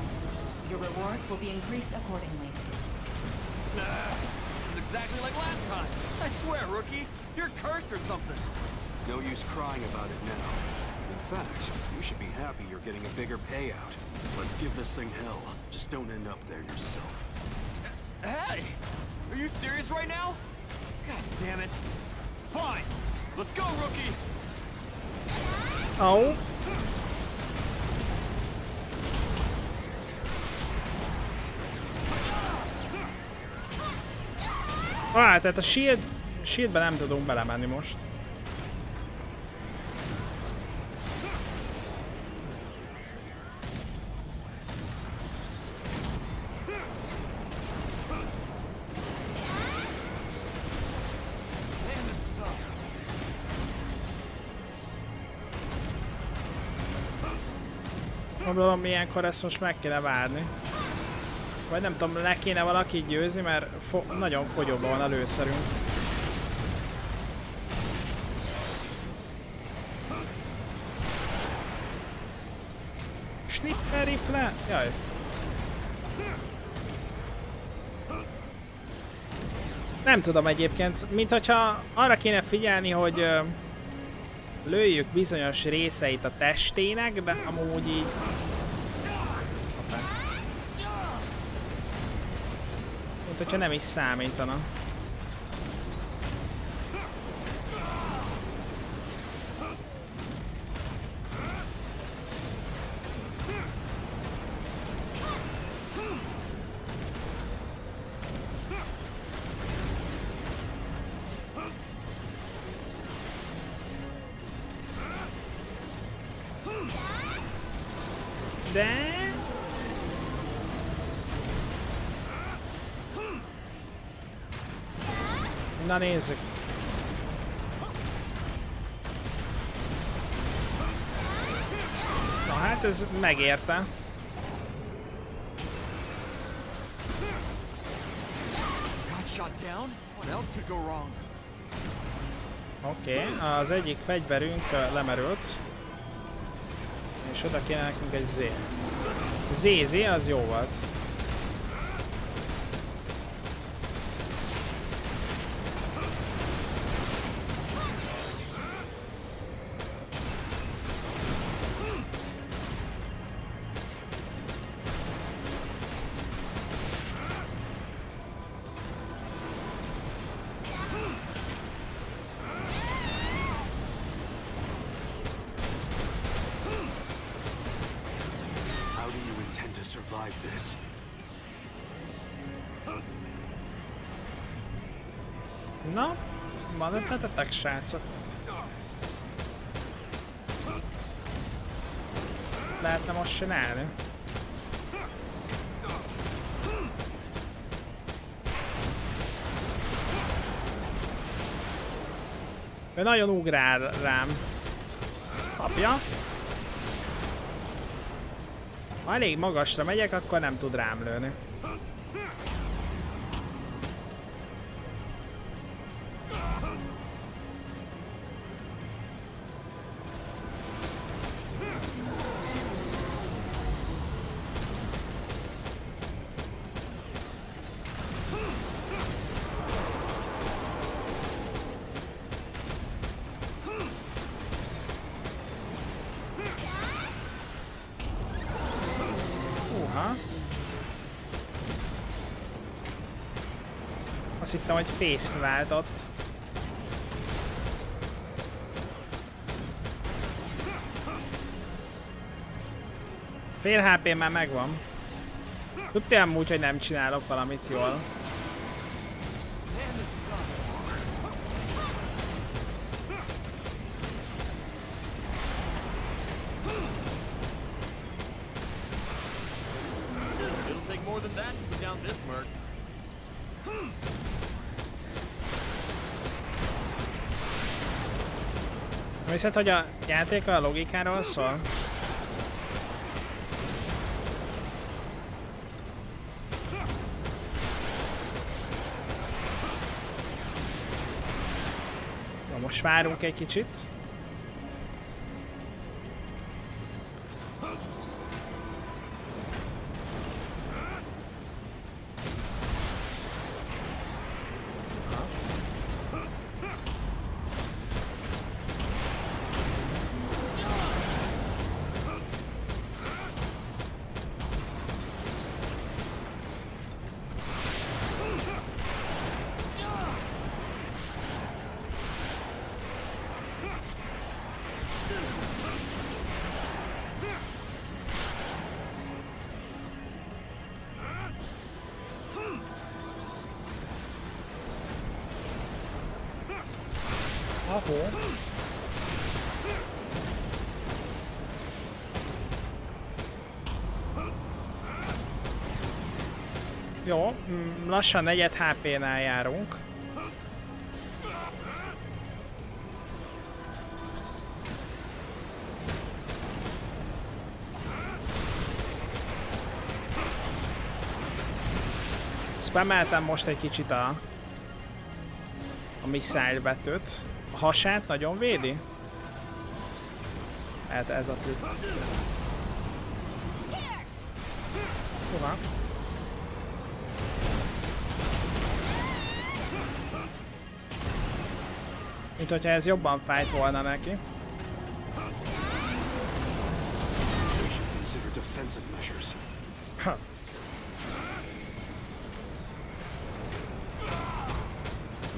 Your reward will be increased accordingly. Nah, this is exactly like last time. I swear, rookie, you're cursed or something. No use crying about it now. In fact, you should be happy you're getting a bigger payout. Let's give this thing hell. Just don't end up there yourself. Hey! Are you serious right now? God damn it. Fine. Let's go, rookie! Oh. Ó. Ah, tehát a shield, shieldbe nem tudunk belemenni most. Gondolom ilyenkor ezt most meg kéne várni. Vagy nem tudom, le kéne valaki győzni, mert fo nagyon fogyóban van a lőszerünk. Snipper rifle? Jaj. Nem tudom egyébként, mint hogyha arra kéne figyelni, hogy lőjük bizonyos részeit a testének, de amúgy így... hogyha nem is számítana. Nézzük. Na hát. Hát ez megérte. Oké, okay, az egyik fegyverünk lemerült. És oda kéne nekünk egy Z. ZZ az jó volt. Srácok? Lehetne most csinálni? Ő nagyon ugrál rám. Kapja. Ha elég magasra megyek, akkor nem tud rám lőni. Hittem, hogy face-t váltott. Fél hp már megvan. Tudtam úgy, hogy nem csinálok valamit jól. Hiszed, hogy a játék a logikáról szól? Jó, most várunk egy kicsit. Lassan negyed HP-nál járunk. Spameltem most egy kicsit a, a missile betűt. A hasát nagyon védi? Hát ez a trükk. Hova? Mint hogyha ez jobban fájt volna neki. Ha.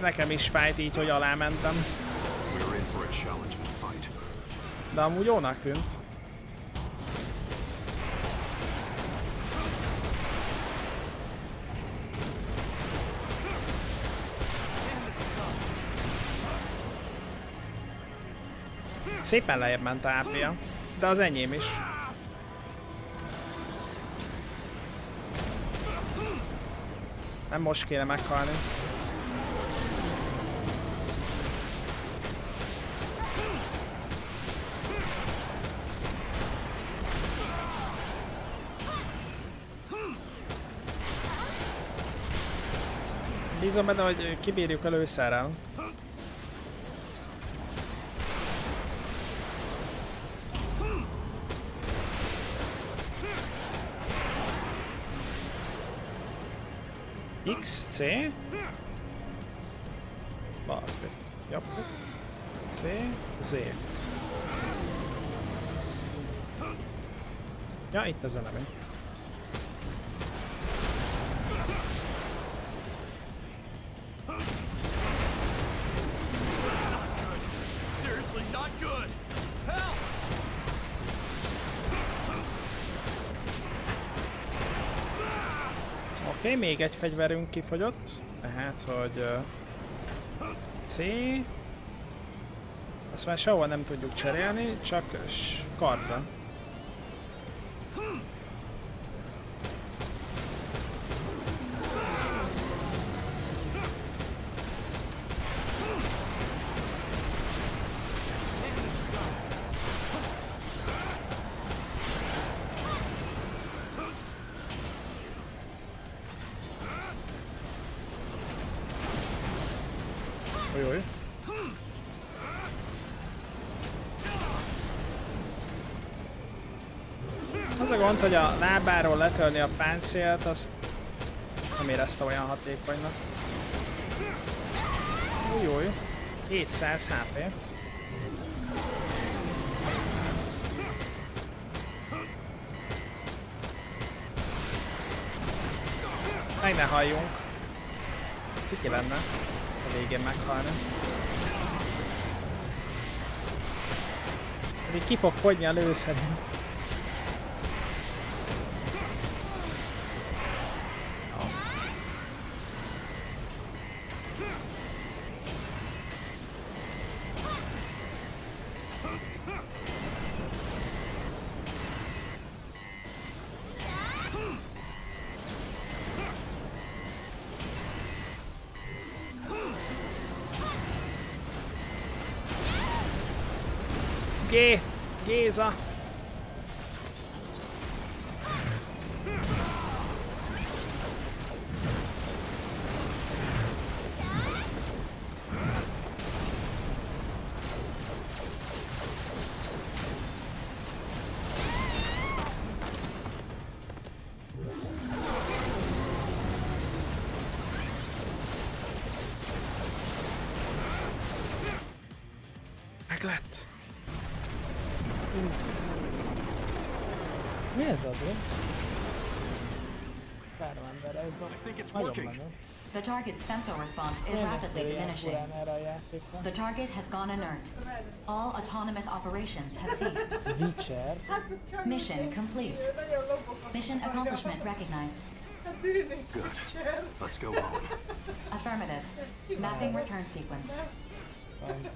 Nekem is fájt így, hogy alá mentem. De amúgy jónak tűnt. Szépen lejjebb ment a ap de az enyém is. Nem most kéne meghalni. Bízom benne, hogy kibírjuk előszerrel. C. Bal, jobb, C, Z. Ja, itt az eleme. Seriously, not good. Help! Oké, okay, még egy fegyverünk kifogyott. Tehát, hogy uh, C. Azt már sehol nem tudjuk cserélni, csak kardra. Gond, hogy a lábáról letölni a páncélt, azt nem érezte olyan hatékonynak. Ujjj. 700 HP. Meg ne halljunk. Ciki lenne a végén meghalni. Pedig ki fog fogyni a. G! Ez a... Nagyon menő. The target's femto response is rapidly diminishing. furán erre a játékra. The target has gone inert. All autonomous operations have ceased. Mission complete. Mission accomplishment recognized. Good. Let's go home. Affirmative. Mapping return sequence. Van.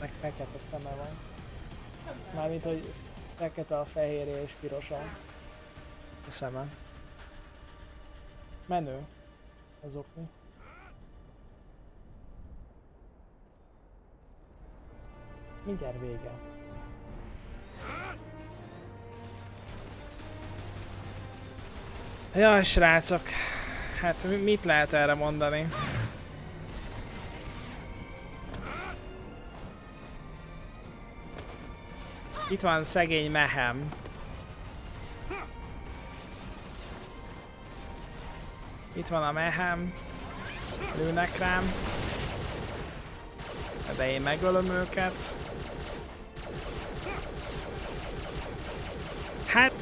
Meg fekete szeme van. Mármint, hogy fekete a fehérje és piros a a szeme. Menő. Azokni. Mindjárt vége. Jaj, srácok. Hát mi- mit lehet erre mondani? Itt van szegény mehem. Itt van a mehem. Lőnek rám. De én megölöm őket. Hát...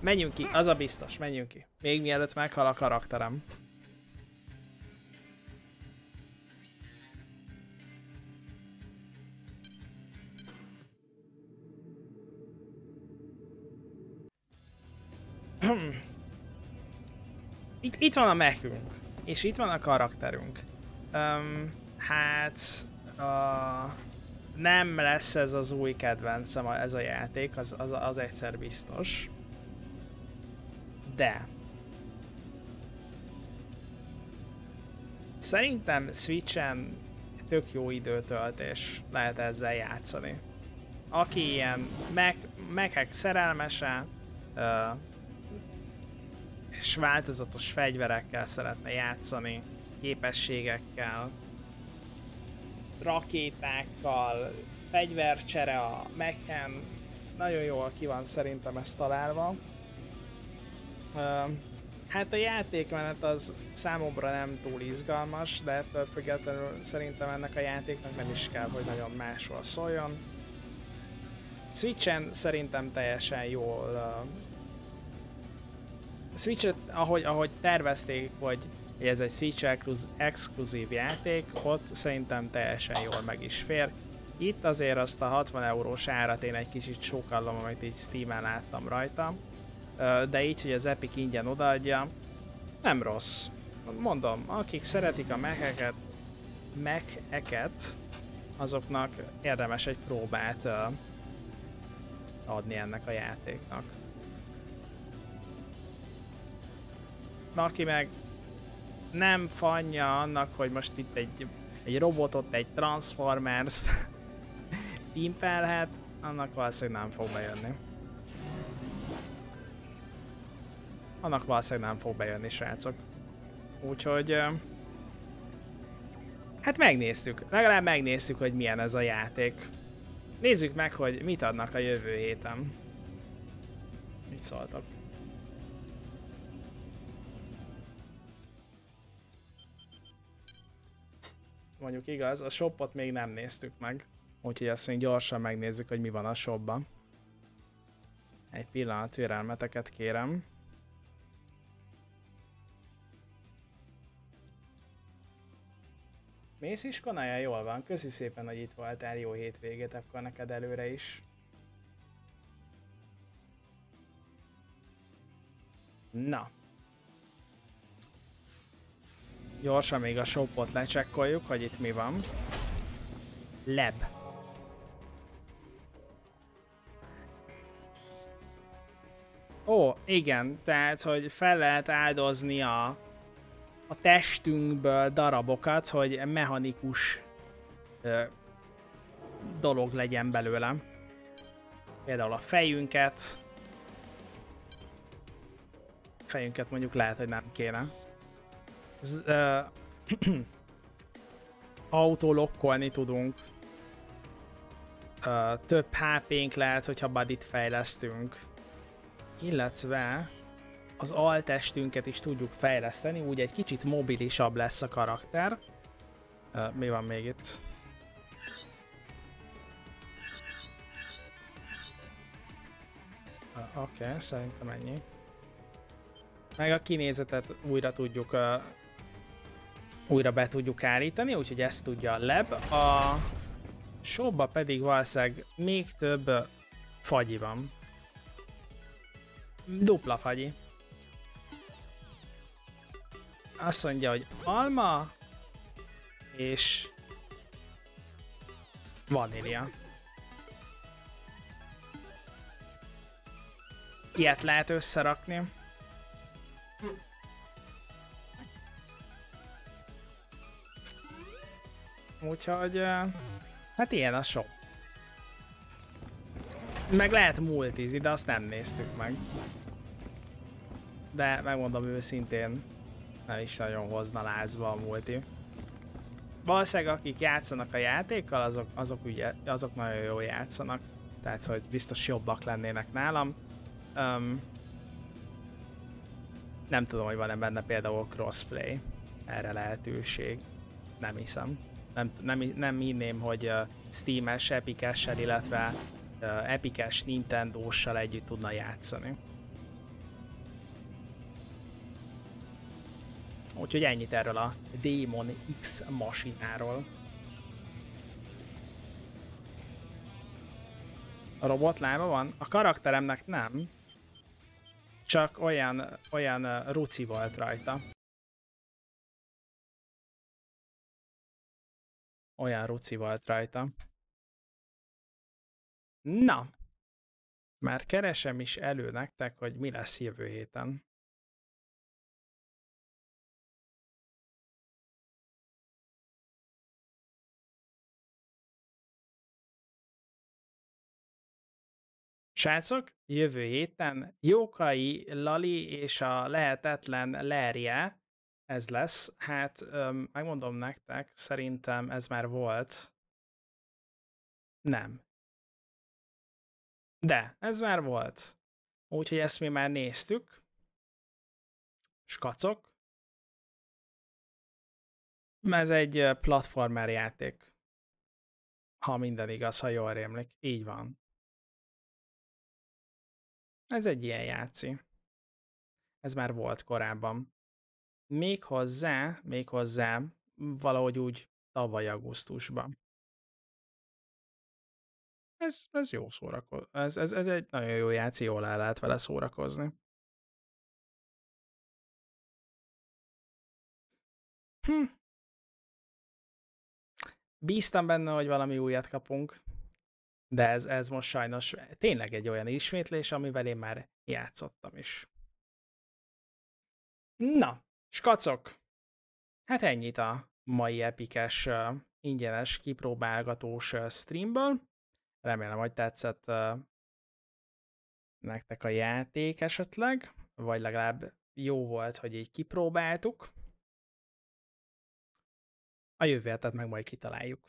Menjünk ki, az a biztos, menjünk ki. Még mielőtt meghal a karakterem. Itt, itt van a mechünk, és itt van a karakterünk. Um, hát... Uh, nem lesz ez az új kedvencem, ez a játék, az, az, az egyszer biztos. De... Szerintem Switchen tök jó időtöltés lehet ezzel játszani. Aki ilyen meg, megek szerelmese, uh, és változatos fegyverekkel szeretne játszani, képességekkel, rakétákkal, fegyvercsere a meken, nagyon jól ki van szerintem ezt találva. Hát a játékmenet az számomra nem túl izgalmas, de ettől függetlenül szerintem ennek a játéknak nem is kell, hogy nagyon máshol szóljon. Switchen szerintem teljesen jól Switch-et, ahogy, ahogy tervezték, hogy ez egy Switch exkluzív játék, ott szerintem teljesen jól meg is fér. Itt azért azt a 60 eurós árat én egy kicsit sokallom, amit így Steam-en láttam rajta. De így, hogy az Epic ingyen odaadja, nem rossz. Mondom, akik szeretik a mecheket, mecheket, azoknak érdemes egy próbát adni ennek a játéknak. Aki meg nem fanja annak, hogy most itt egy, egy robotot, egy Transformers pimpelhet, annak valószínűleg nem fog bejönni. Annak valószínűleg nem fog bejönni, srácok. Úgyhogy... Hát megnéztük. Legalább megnéztük, hogy milyen ez a játék. Nézzük meg, hogy mit adnak a jövő héten. Mit szóltak? Mondjuk igaz, a shopot még nem néztük meg. Úgyhogy ezt még gyorsan megnézzük, hogy mi van a shopban. Egy pillanat, türelmeteket kérem. Mész iskolája? Jól van. Köszi szépen, hogy itt voltál. Jó hétvégét akkor neked előre is. Na. Gyorsan még a shopot lecsekkoljuk, hogy itt mi van. Leb. Ó, igen, tehát, hogy fel lehet áldozni a, a testünkből darabokat, hogy mechanikus ö, dolog legyen belőle. Például a fejünket. Fejünket mondjuk lehet, hogy nem kéne. Z, ö, autolokkolni tudunk. Ö, több HP-nk lehet, hogyha bodyt fejlesztünk illetve az altestünket is tudjuk fejleszteni, úgy egy kicsit mobilisabb lesz a karakter. Uh, mi van még itt? Uh, Oké, okay, szerintem ennyi. Meg a kinézetet újra tudjuk uh, újra be tudjuk állítani, úgyhogy ezt tudja a lab. A shopba pedig valószínűleg még több fagyi van. Dupla fagyi. Azt mondja, hogy alma és vanília. Ilyet lehet összerakni. Úgyhogy, hát ilyen a shop. Meg lehet multizni, de azt nem néztük meg. De megmondom őszintén, nem is nagyon hozna lázba a multi. Valószínűleg akik játszanak a játékkal, azok, azok, ugye, azok nagyon jól játszanak. Tehát, hogy biztos jobbak lennének nálam. Um, nem tudom, hogy van-e benne például crossplay. Erre lehetőség. Nem hiszem. Nem, nem, nem hinném, hogy Steam-es, Epic-essel, illetve uh, Epic-es Nintendo-ssal együtt tudna játszani. Úgyhogy ennyit erről a Demon X masináról. A robot lába van? A karakteremnek nem. Csak olyan, olyan ruci volt rajta. Olyan ruci volt rajta. Na, már keresem is elő nektek, hogy mi lesz jövő héten. Srácok, jövő héten Jókai Lali és a lehetetlen Lerje, ez lesz. Hát öm, megmondom nektek, szerintem ez már volt. Nem. De, ez már volt. Úgyhogy ezt mi már néztük. Skacok. Ez egy platformer játék. Ha minden igaz, ha jól rémlik. Így van. Ez egy ilyen játszi. Ez már volt korábban. Még hozzá, még hozzá valahogy úgy tavaly augusztusban. Ez, ez jó szórakozni. Ez, ez, ez egy nagyon jó játszi, jól el lehet vele szórakozni. Hm. Bíztam benne, hogy valami újat kapunk, de ez, ez most sajnos tényleg egy olyan ismétlés, amivel én már játszottam is. Na, skacok! Hát ennyit a mai epikes, ingyenes, kipróbálgatós streamből. Remélem, hogy tetszett nektek a játék esetleg, vagy legalább jó volt, hogy így kipróbáltuk. A jövő hetet meg majd kitaláljuk.